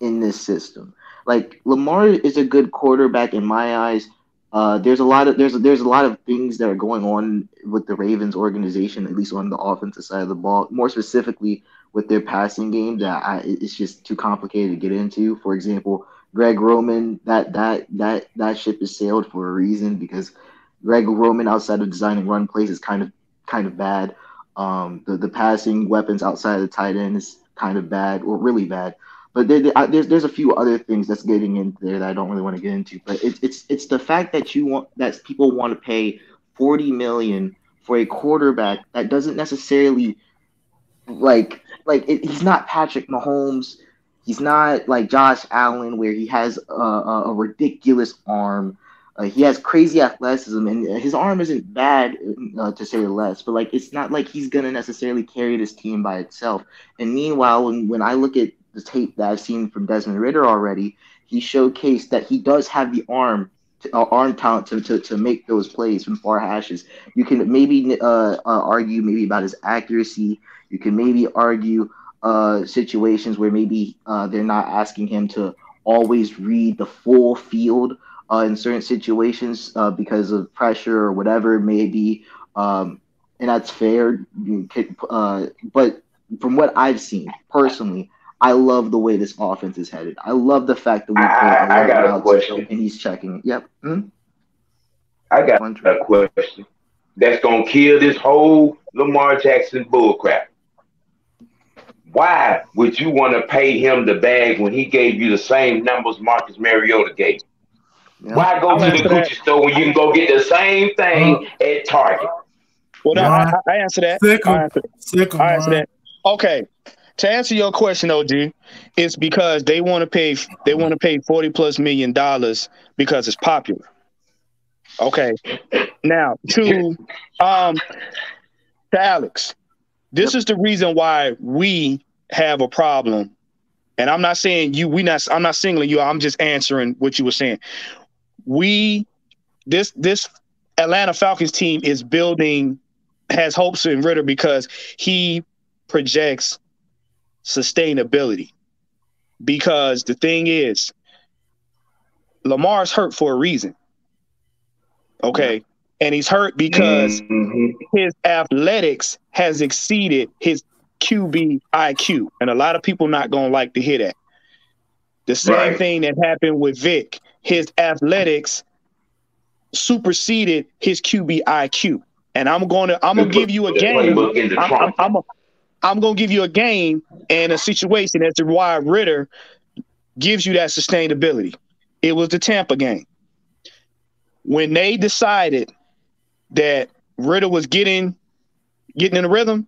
in this system. Like Lamar is a good quarterback in my eyes. Uh, there's a lot of there's there's a lot of things that are going on with the Ravens organization, at least on the offensive side of the ball. More specifically, with their passing game, that I, it's just too complicated to get into. For example, Greg Roman, that that that that ship is sailed for a reason because Greg Roman, outside of designing run plays, is kind of kind of bad. Um, the the passing weapons outside of the tight end is kind of bad or really bad. But there, there, there's there's a few other things that's getting in there that I don't really want to get into. But it's it's it's the fact that you want that people want to pay forty million for a quarterback that doesn't necessarily like like it, he's not Patrick Mahomes. He's not like Josh Allen, where he has a, a, ridiculous arm. Uh, he has crazy athleticism, and his arm isn't bad uh, to say the less. But like, it's not like he's gonna necessarily carry this team by itself. And meanwhile, when, when I look at the tape that I've seen from Desmond Ridder already, he showcased that he does have the arm to, uh, arm talent to, to, to make those plays from far hashes. You can maybe uh, uh, argue maybe about his accuracy. You can maybe argue uh, situations where maybe uh, they're not asking him to always read the full field uh, in certain situations because of pressure or whatever it may be. Um, and that's fair. But from what I've seen personally, I love the way this offense is headed. I love the fact that we I, I got a question. and he's checking. Yep. Hmm? I got a question. That's gonna kill this whole Lamar Jackson bullcrap. Why would you want to pay him the bag when he gave you the same numbers Marcus Mariota gave? Yeah. Why go to the Gucci store when you can go get the same thing uh, at Target? Well, no, I, I, answer that. Sickle. I answer, Sickle, I answer that. Okay, to answer your question, OG, it's because they want to pay they want to pay forty plus million dollars because it's popular. Okay, now to um to Alex, this is the reason why we have a problem. And I'm not saying you, we not I'm not singling you, I'm just answering what you were saying. We this this Atlanta Falcons team is building has hopes in Ridder because he projects sustainability. Because the thing is, Lamar's hurt for a reason. Okay. And he's hurt because mm-hmm. his athletics has exceeded his QB IQ. And a lot of people not gonna like to hear that. The same right. thing that happened with Vic. His athletics superseded his QB IQ. And I'm gonna I'm gonna give you a game. I'm, I'm, I'm, a, I'm gonna give you a game and a situation as to why Ridder gives you that sustainability. It was the Tampa game. When they decided that Ridder was getting getting in the rhythm,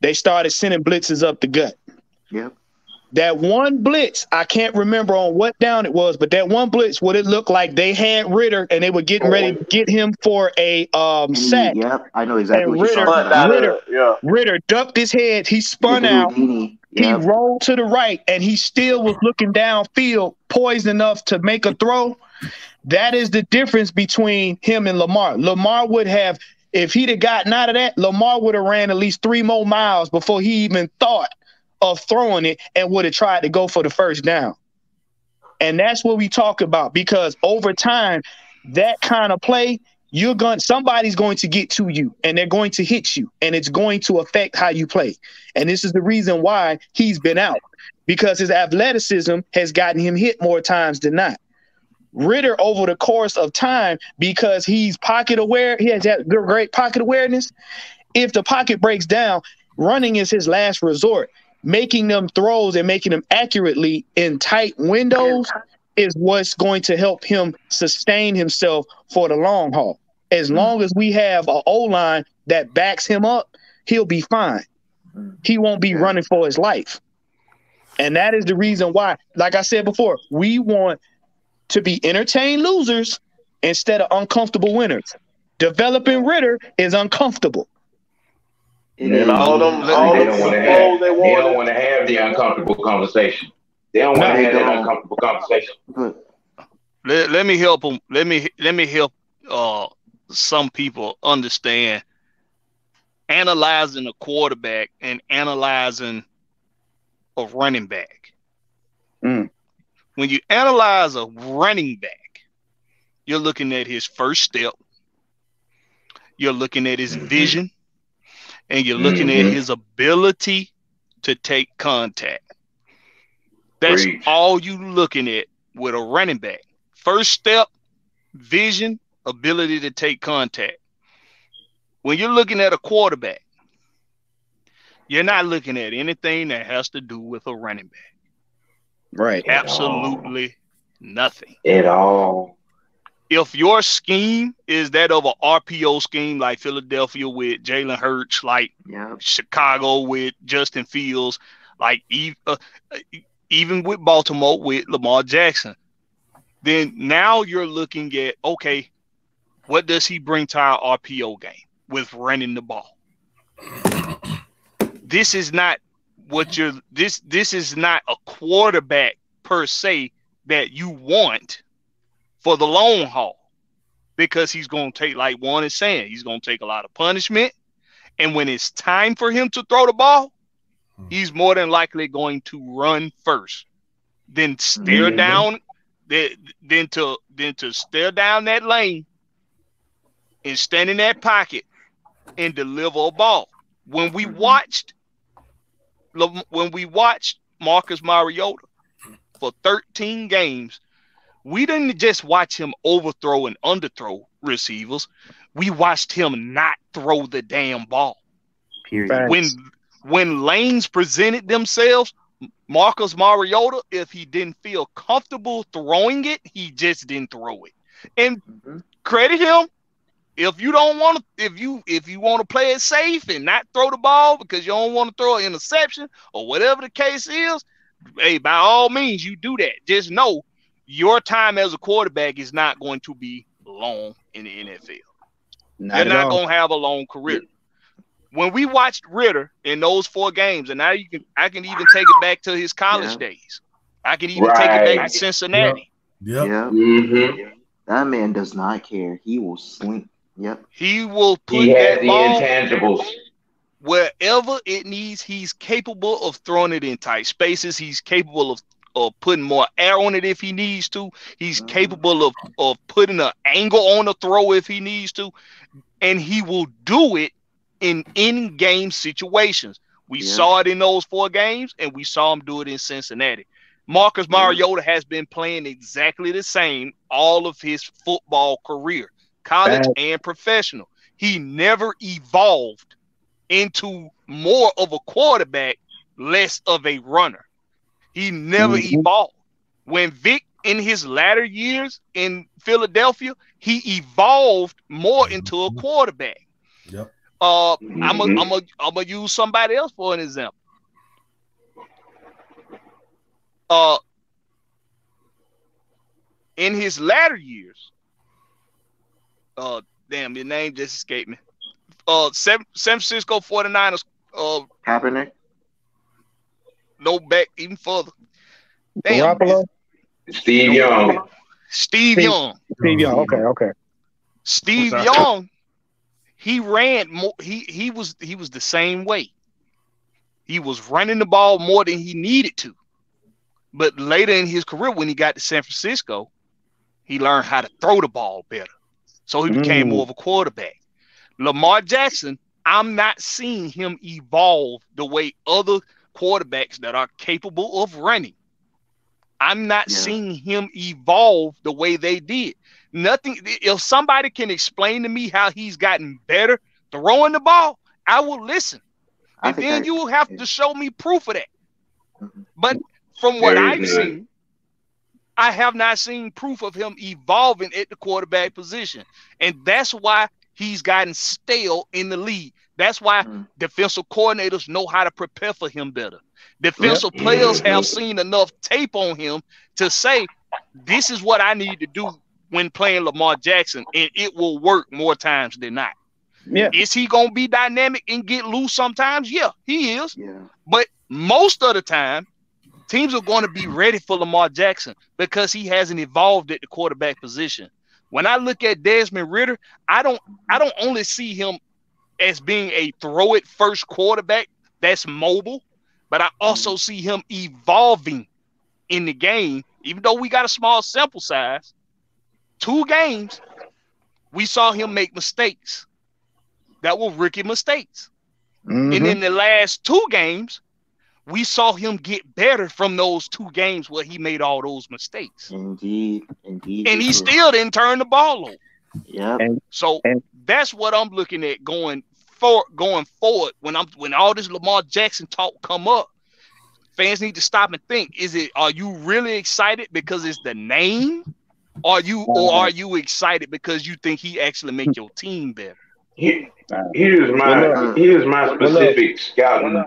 they started sending blitzes up the gut. Yep. That one blitz, I can't remember on what down it was, but that one blitz, what it looked like they had Ridder and they were getting ready to get him for a um sack. Yep, I know exactly. And Ridder, Ridder, yeah. Ridder ducked his head, he spun out, yep. he rolled to the right, and he still was looking downfield, poised enough to make a throw. That is the difference between him and Lamar. Lamar would have, if he'd have gotten out of that, Lamar would have ran at least three more miles before he even thought of throwing it and would have tried to go for the first down. And that's what we talk about because over time, that kind of play, you're going somebody's going to get to you and they're going to hit you and it's going to affect how you play. And this is the reason why he's been out because his athleticism has gotten him hit more times than not. Ridder over the course of time because he's pocket aware. He has that great pocket awareness. If the pocket breaks down, running is his last resort. Making them throws and making them accurately in tight windows is what's going to help him sustain himself for the long haul. As mm-hmm. long as we have an O line that backs him up, he'll be fine. He won't be running for his life. And that is the reason why, like I said before, we want to be entertained losers instead of uncomfortable winners. Developing Ridder is uncomfortable. It And is. all them, Let- all They them don't want to have. they They don't want to have the uncomfortable conversation. They don't want to have that uncomfortable conversation. Let, let me help them. Let me let me help uh some people understand analyzing a quarterback and analyzing a running back. Mm. When you analyze a running back, you're looking at his first step, you're looking at his vision, and you're looking at Mhm. his ability to take contact. That's Preach. all you looking at with a running back. First step, vision, ability to take contact. When you're looking at a quarterback, you're not looking at anything that has to do with a running back. Right. Absolutely nothing. At all. If your scheme is that of a RPO scheme like Philadelphia with Jalen Hurts, like yeah, Chicago with Justin Fields, like uh, even with Baltimore with Lamar Jackson, then now you're looking at okay, what does he bring to our RPO game with running the ball? This is not what you're this this is not a quarterback per se that you want for the long haul because he's going to take like one is saying he's going to take a lot of punishment. And when it's time for him to throw the ball, hmm. he's more than likely going to run first, then stare down, then, then to then to stare down that lane and stand in that pocket and deliver a ball. When we mm-hmm. watched, when we watched Marcus Mariota for 13 games, we didn't just watch him overthrow and underthrow receivers. We watched him not throw the damn ball. period. Facts. When when lanes presented themselves, Marcus Mariota, if he didn't feel comfortable throwing it, he just didn't throw it. And Mhm. credit him. If you don't want to, if you if you want to play it safe and not throw the ball because you don't want to throw an interception or whatever the case is, hey, by all means, you do that. Just know your time as a quarterback is not going to be long in the NFL. Not You're not all. gonna have a long career. When we watched Ridder in those four games, and now you can I can even take it back to his college Yeah. days. I can even take it back to Cincinnati. Yep. Yeah, Mm-hmm. that man does not care. He will slink. Yep. He will put He has that the intangibles. wherever it needs. He's capable of throwing it in tight spaces. He's capable of, of putting more air on it if he needs to. He's Mhm. capable of, of putting an angle on the throw if he needs to. And he will do it in in-game situations. We Yeah. saw it in those four games, and we saw him do it in Cincinnati. Marcus Yeah. Mariota has been playing exactly the same all of his football career, college Facts. and professional. He never evolved into more of a quarterback, less of a runner. He never Mhm. evolved. When Vic in his latter years in Philadelphia, he evolved more into a quarterback. Yep. Uh, I'm a, Mhm. I'm a, I'm gonna use somebody else for an example. Uh, in his latter years, uh, damn, your name just escaped me. Uh, San, San Francisco 49ers, uh, Kaepernick. No back even further. Damn, Garoppolo? Steve Young. Steve Steve- Young. Steve Young. Okay, okay. Steve Young, he ran more. He he was he was the same way. He was running the ball more than he needed to. But later in his career, when he got to San Francisco, he learned how to throw the ball better. So he became Mm. more of a quarterback. Lamar Jackson, I'm not seeing him evolve the way other quarterbacks that are capable of running. I'm not Yeah. seeing him evolve the way they did. Nothing. If somebody can explain to me how he's gotten better throwing the ball, I will listen. I And then I- you will have yeah. to show me proof of that. Mhm. But from what Very I've good. seen, I have not seen proof of him evolving at the quarterback position. And that's why he's gotten stale in the league. That's why Mm. defensive coordinators know how to prepare for him better. Defensive players have seen enough tape on him to say, this is what I need to do when playing Lamar Jackson, and it will work more times than not. Yeah. Is he gonna be dynamic and get loose sometimes? Yeah, he is. Yeah. But most of the time, teams are going to be ready for Lamar Jackson because he hasn't evolved at the quarterback position. When I look at Desmond Ridder, I don't I don't only see him as being a throw it first quarterback that's mobile, but I also see him evolving in the game. Even though we got a small sample size, two games, we saw him make mistakes that were rookie mistakes. Mhm. And in the last two games, we saw him get better from those two games where he made all those mistakes. Indeed. Indeed. And he did. still didn't turn the ball over. Yep. And- So And- that's what I'm looking at going for going forward when I'm when all this Lamar Jackson talk come up. Fans need to stop and think: Is it are you really excited because it's the name, are you or are you excited because you think he actually make your team better? Here- Here's my Well, here's my specific scouting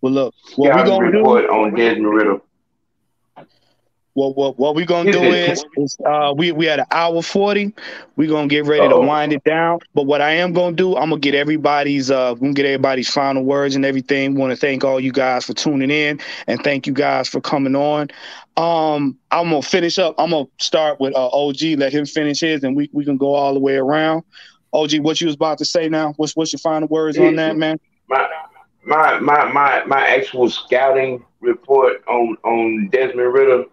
Well, look, what we scouting gonna do? report on Desmond Ridder. What what what we gonna Is do it- is, is uh we we at an hour forty. We're gonna get ready to Uh-oh. wind it down. But what I am gonna do, I'm gonna get everybody's uh I'm gonna get everybody's final words and everything. Want to thank all you guys for tuning in and thank you guys for coming on. Um, I'm gonna finish up. I'm gonna start with uh, OG. Let him finish his, and we we can go all the way around. OG, what you was about to say now? What's what's your final words on that, man? My my my my my actual scouting report on on Desmond Ridder,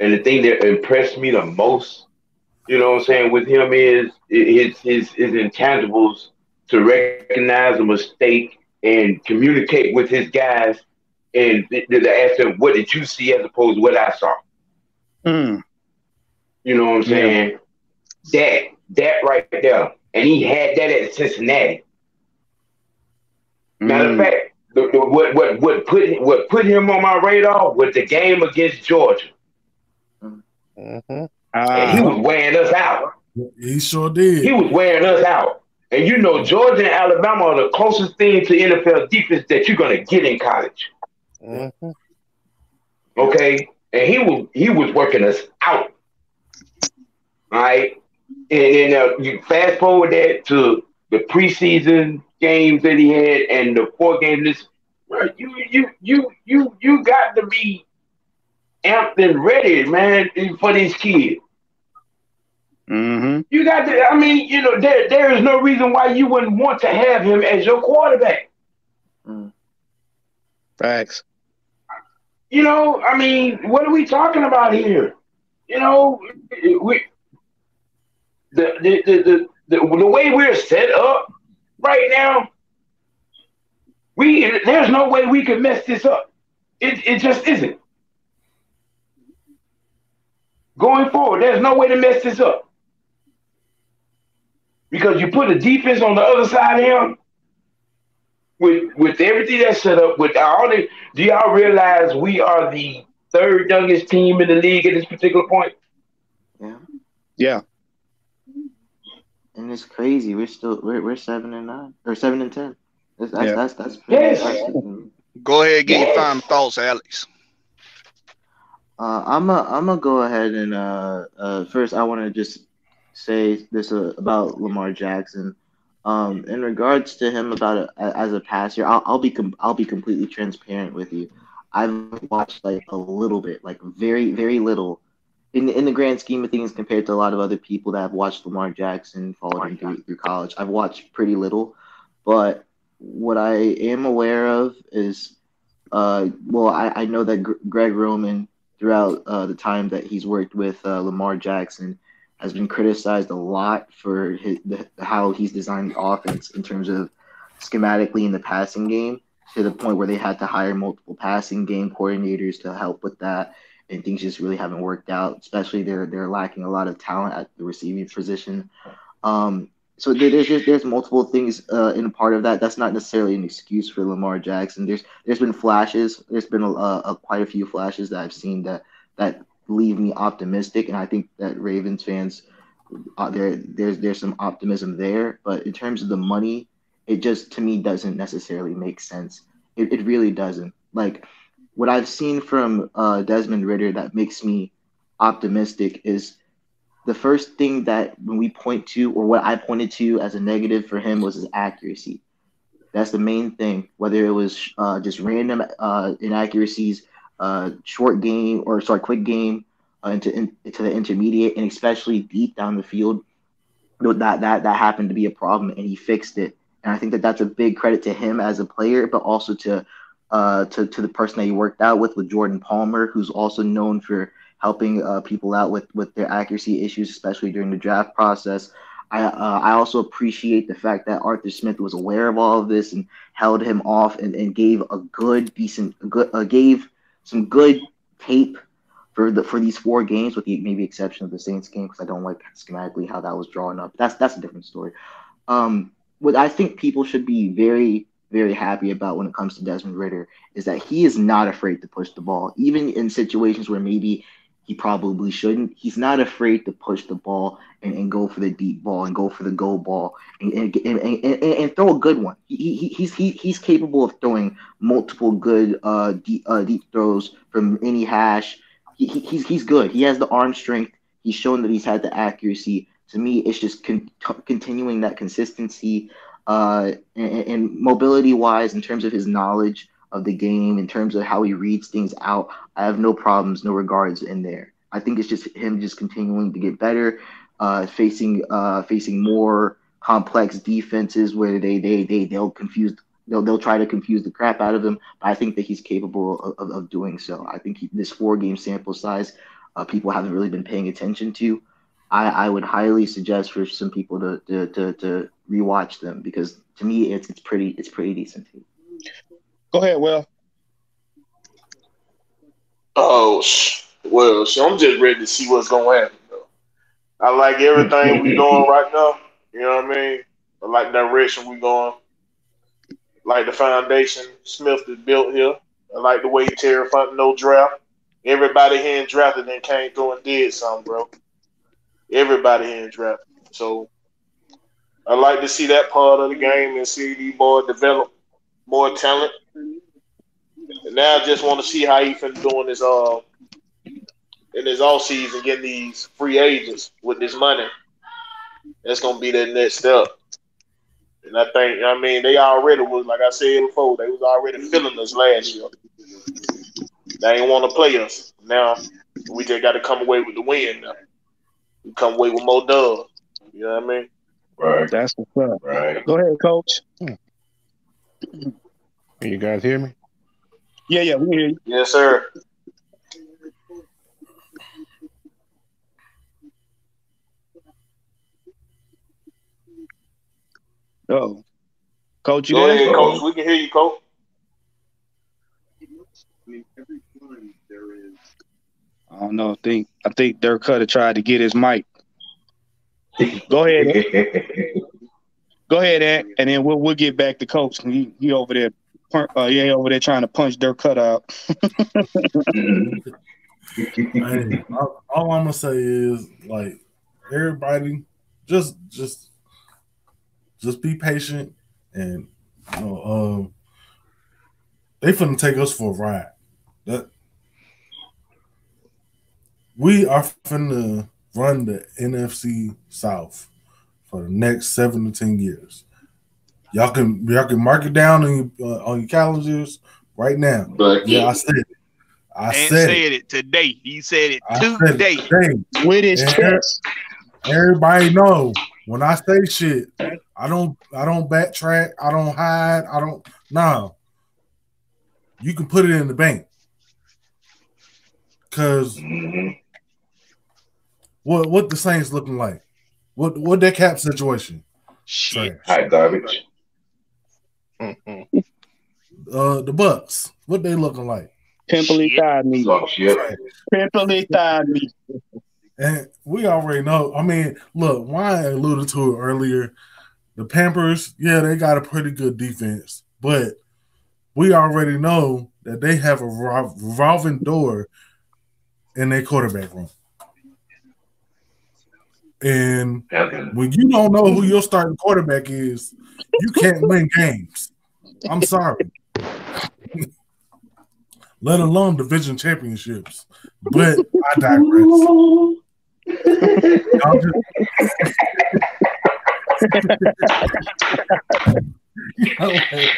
and the thing that impressed me the most, you know what I'm saying, with him is his his his intangibles to recognize a mistake and communicate with his guys, and th- th- to ask them what did you see as opposed to what I saw. Mm, You know what I'm Yeah. saying? That that right there, and he had that at Cincinnati. Matter of mm, fact, the, the, what what what put what put him on my radar was the game against Georgia, and he ah, was wearing us out. He sure did. He was wearing us out. And you know, Georgia and Alabama are the closest thing to NFL defense that you're gonna get in college. Okay, and he was he was working us out. All right, and then uh, you fast forward that to the preseason games that he had and the four games. This, bro, you you you you you got to be amped and ready, man, for these kids. mm-hmm. You got to. I mean, you know, there there is no reason why you wouldn't want to have him as your quarterback. Facts. You know, I mean, what are we talking about here? You know, we the the the the, the, the way we're set up right now, we there's no way we can mess this up. It it just isn't. Going forward, there's no way to mess this up. Because you put a defense on the other side of him, with with everything that's set up, with all the do y'all realize we are the third youngest team in the league at this particular point? Yeah. Yeah. And it's crazy. We're still we're we're seven and nine or seven and ten. That's that's Yeah. that's, that's pretty Yes. impressive. Go ahead, get your final thoughts, Alex. Uh, I'm a, I'm gonna go ahead and uh, uh, first I want to just say this uh, about Lamar Jackson. Um, in regards to him about a, as a passer, I'll, I'll be com- I'll be completely transparent with you. I've watched like a little bit, like very very little, in the, in the grand scheme of things compared to a lot of other people that have watched Lamar Jackson, followed him through, through college. I've watched pretty little, but what I am aware of is, uh, well, I, I know that Gr- Greg Roman throughout uh, the time that he's worked with uh, Lamar Jackson has been criticized a lot for his, the, how he's designed the offense in terms of schematically in the passing game to the point where they had to hire multiple passing game coordinators to help with that and things just really haven't worked out especially they're they're lacking a lot of talent at the receiving position. Um, so there's just, there's multiple things uh, in part of that. That's not necessarily an excuse for Lamar Jackson. There's there's been flashes. There's been a, a, quite a few flashes that I've seen that that leave me optimistic, and I think that Ravens fans uh, there there's there's some optimism there. But in terms of the money, it just to me doesn't necessarily make sense. It, it really doesn't. Like what I've seen from uh, Desmond Ridder that makes me optimistic is the first thing that when we point to, or what I pointed to as a negative for him, was his accuracy. That's the main thing. Whether it was uh, just random uh, inaccuracies, uh, short game or sorry, quick game uh, into in, into the intermediate, and especially deep down the field, that that that happened to be a problem, and he fixed it. And I think that that's a big credit to him as a player, but also to uh, to to the person that he worked out with, with Jordan Palmer, who's also known for helping uh, people out with with their accuracy issues, especially during the draft process. I uh, I also appreciate the fact that Arthur Smith was aware of all of this and held him off and, and gave a good, decent, good uh, gave some good tape for the for these four games, with the maybe exception of the Saints game because I don't like schematically how that was drawn up. That's that's a different story. Um, what I think people should be very very happy about when it comes to Desmond Ridder is that he is not afraid to push the ball, even in situations where maybe he probably shouldn't. He's not afraid to push the ball and, and go for the deep ball and go for the go ball and, and, and, and, and throw a good one. He, he, he's he, he's capable of throwing multiple good uh, deep, uh, deep throws from any hash. He, he, he's he's good. He has the arm strength. He's shown that he's had the accuracy. To me, it's just con- continuing that consistency uh, and, and mobility wise in terms of his knowledge of the game, in terms of how he reads things out, I have no problems, no regards in there. I think it's just him just continuing to get better, uh, facing uh, facing more complex defenses where they they they they'll confuse they'll they'll try to confuse the crap out of him. But I think that he's capable of, of, of doing so. I think he, this four game sample size, uh, people haven't really been paying attention to. I, I would highly suggest for some people to to, to, to rewatch them because to me it's it's pretty it's pretty decent. Go ahead, Will. Oh, well, so I'm just ready to see what's gonna happen. Though. I like everything we doing right now. You know what I mean? I like the direction we going. Like the foundation Smith is built here. I like the way Terry no draft. Everybody here in drafted and came through and did something, bro. Everybody here in draft. So I like to see that part of the game and see these boys develop more talent and now I just want to see how he finna doing his uh in his off season getting these free agents with this money. That's gonna be the next step. And I think I mean they already was like I said before, they was already feeling us last year. They ain't want to play us. Now we just got to come away with the win. Now we come away with more dubs. You know what I mean? Right. That's what's up. Right. Go ahead, coach. Can you guys hear me? Yeah, yeah, we hear you. Yes, sir. Oh, coach, you Go there? ahead, coach. We can hear you, coach. I don't know. I think I think Dirk Koetter tried to get his mic. Go ahead. Go ahead, Ant, and then we'll we'll get back to coach. He he over there, uh, yeah, over there trying to punch their Cutter out. hey, all, all I'm gonna say is like everybody, just just just be patient and you know um they finna take us for a ride. That we are finna run the NFC South for the next seven to ten years. Y'all can y'all can mark it down on your, uh, on your calendars right now. But Yeah, I said it. I said said it. it today. He said it I said it today. today. With his Yeah. chest. Everybody know when I say shit, I don't I don't backtrack, I don't hide, I don't no. You can put it in the bank. Cause what what the Saints looking like? What what that cap situation? Shit. Trash. hot garbage. Mm-mm. Uh the Bucks, what they looking like? Pimply Shit. thigh meat. Suck. Pimply thigh meat. And we already know. I mean, look, Wine alluded to it earlier. The Pampers, yeah, they got a pretty good defense, but we already know that they have a revolving door in their quarterback room. And Okay. when you don't know who your starting quarterback is, you can't win games. I'm sorry. Let alone division championships. But I digress. Y'all just- Y'all ain't-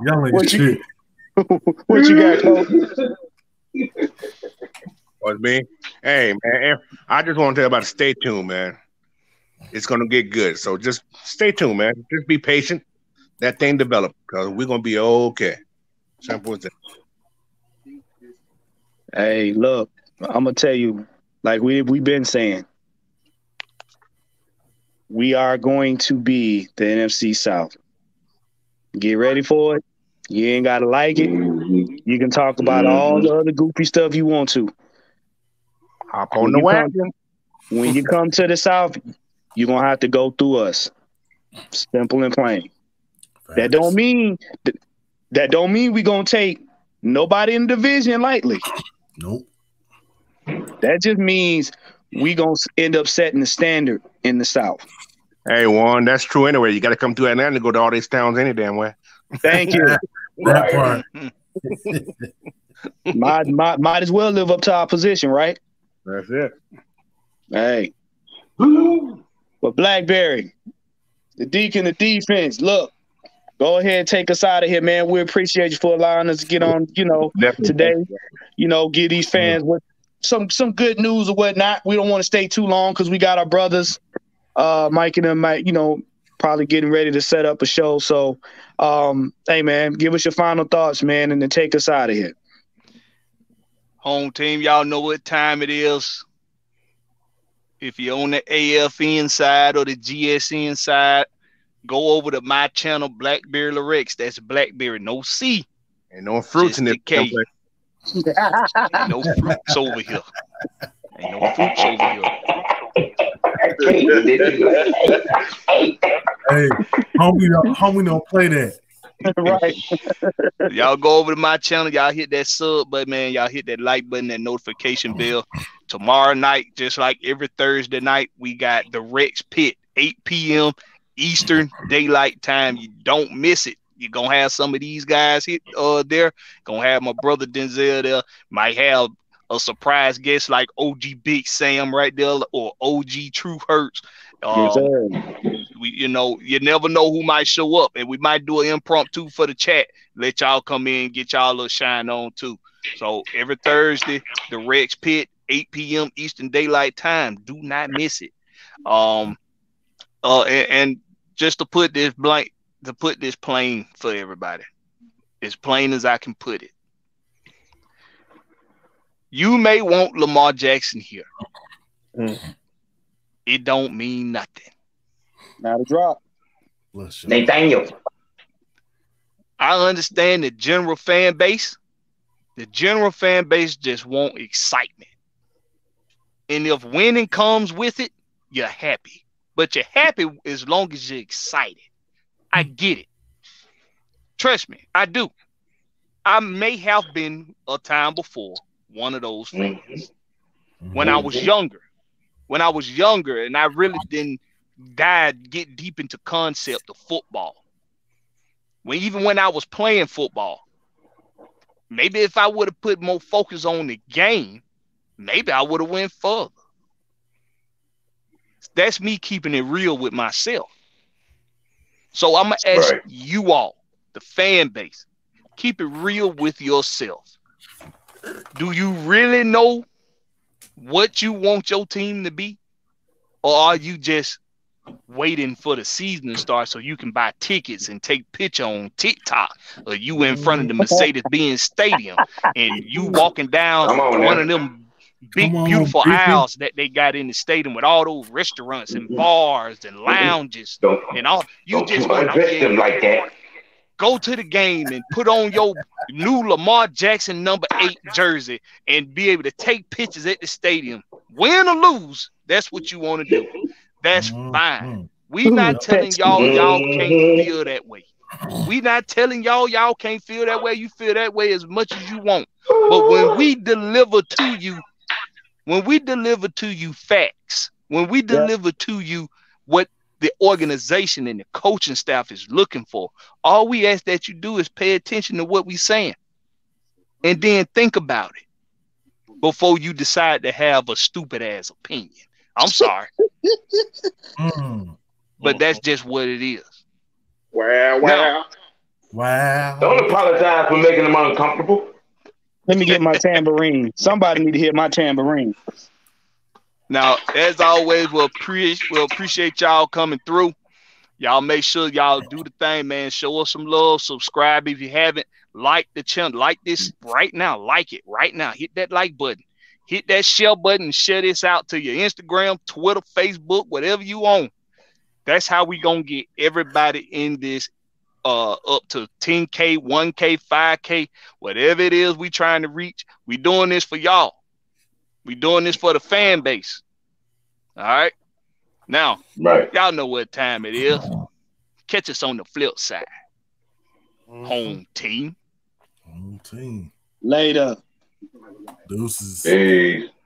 y'all ain't What you- what you got, Cole? Was me? Hey man, I just want to tell you about stay tuned, man. It's gonna get good. So just stay tuned, man. Just be patient. That thing develop because we're gonna be okay. Simple as that. Hey, look, I'm gonna tell you, like we we've been saying, we are going to be the NFC South. Get ready for it. You ain't gotta like it. Mm-hmm. You can talk about all mm-hmm. the other goofy stuff you want to. Hop When on the you come- wagon. When you come to the South, you're gonna have to go through us. Simple and plain. That don't mean that, that don't mean we gonna take nobody in the division lightly. Nope. That just means we gonna end up setting the standard in the South. Hey, Juan, that's true anyway. You got to come through Atlanta to go to all these towns any damn way. Thank you. That part. might, might might as well live up to our position, right? That's it. Hey. But Blackberry, the deacon of defense, look, go ahead and take us out of here, man. We appreciate you for allowing us to get on, you know, Definitely. today, you know, give these fans with some some good news or whatnot. We don't want to stay too long because we got our brothers, uh, Mike and them might, you know, probably getting ready to set up a show. So um, hey man, give us your final thoughts, man, and then take us out of here. Home team, y'all know what time it is. If you're on the AFN side or the GSN side, go over to my channel, Blackberry Lyrics. That's Blackberry, no C. Ain't no fruits in this. K. Ain't no fruits over here. Ain't no fruits over here. Hey, homie, don't, homie, don't play that. right. y'all go over to my channel. Y'all hit that sub button, man. Y'all hit that like button, that notification bell. Tomorrow night, just like every Thursday night, we got the Rex Pit, 8 p.m. Eastern Daylight Time. You don't miss it. You're gonna have some of these guys hit uh there. Gonna have my brother Denzel there. Might have a surprise guest like OG Big Sam right there or OG True Hurts. Um, sir. We you know you never know who might show up. And we might do an impromptu for the chat let y'all come in get y'all a little shine on too. So every thursday the rex pit 8 p.m eastern daylight time. Do not miss it. Um uh and, and just to put this blank to put this plain for everybody as plain as i can put it. You may want lamar jackson here. It don't mean nothing Not a drop. Bless you. Nathaniel. I understand the general fan base. The general fan base just want excitement. And if winning comes with it, you're happy. But you're happy as long as you're excited. I get it. Trust me, I do. I may have been a time before one of those fans mm-hmm. when I was mm-hmm. younger. When I was younger and I really didn't dive get deep into concept of football when even when I was playing football. Maybe if I would have put more focus on the game, maybe I would have went further. That's me keeping it real with myself. So I'm gonna ask Right. you all, the fan base, keep it real with yourself. Do you really know what you want your team to be? Or are you just waiting for the season to start so you can buy tickets and take picture on TikTok or you in front of the Mercedes-Benz Stadium and you walking down on one now. of them big on, beautiful Beacon. aisles that they got in the stadium with all those restaurants and bars and lounges Don't, and all you don't just want undress them like that. go to the game and put on your new Lamar Jackson number eight jersey and be able to take pictures at the stadium. Win or lose, that's what you want to do. That's Mhm. fine. We not telling y'all y'all can't feel that way. We not telling y'all y'all can't feel that way. You feel that way as much as you want. But when we deliver to you, when we deliver to you facts, when we deliver to you what the organization and the coaching staff is looking for, all we ask that you do is pay attention to what we're saying. And then think about it. before you decide to have a stupid ass opinion. I'm sorry, Mm. but that's just what it is. Wow, wow. Wow. Don't apologize for making them uncomfortable. Let me get my tambourine. Somebody need to hit my tambourine. Now, as always, we'll appreciate we'll appreciate y'all coming through. Y'all make sure y'all do the thing, man. Show us some love. Subscribe if you haven't. Like the channel. Like this right now. Like it right now. Hit that like button. Hit that share button and share this out to your Instagram, Twitter, Facebook, whatever you own. That's how we gonna get everybody in this uh up to 10k, 1k, 5k, whatever it is we trying to reach. We doing this for y'all. We doing this for the fan base. All right. Now, Right. y'all know what time it is. Catch us on the flip side. Home team. Home team. Later. Deuces. Peace.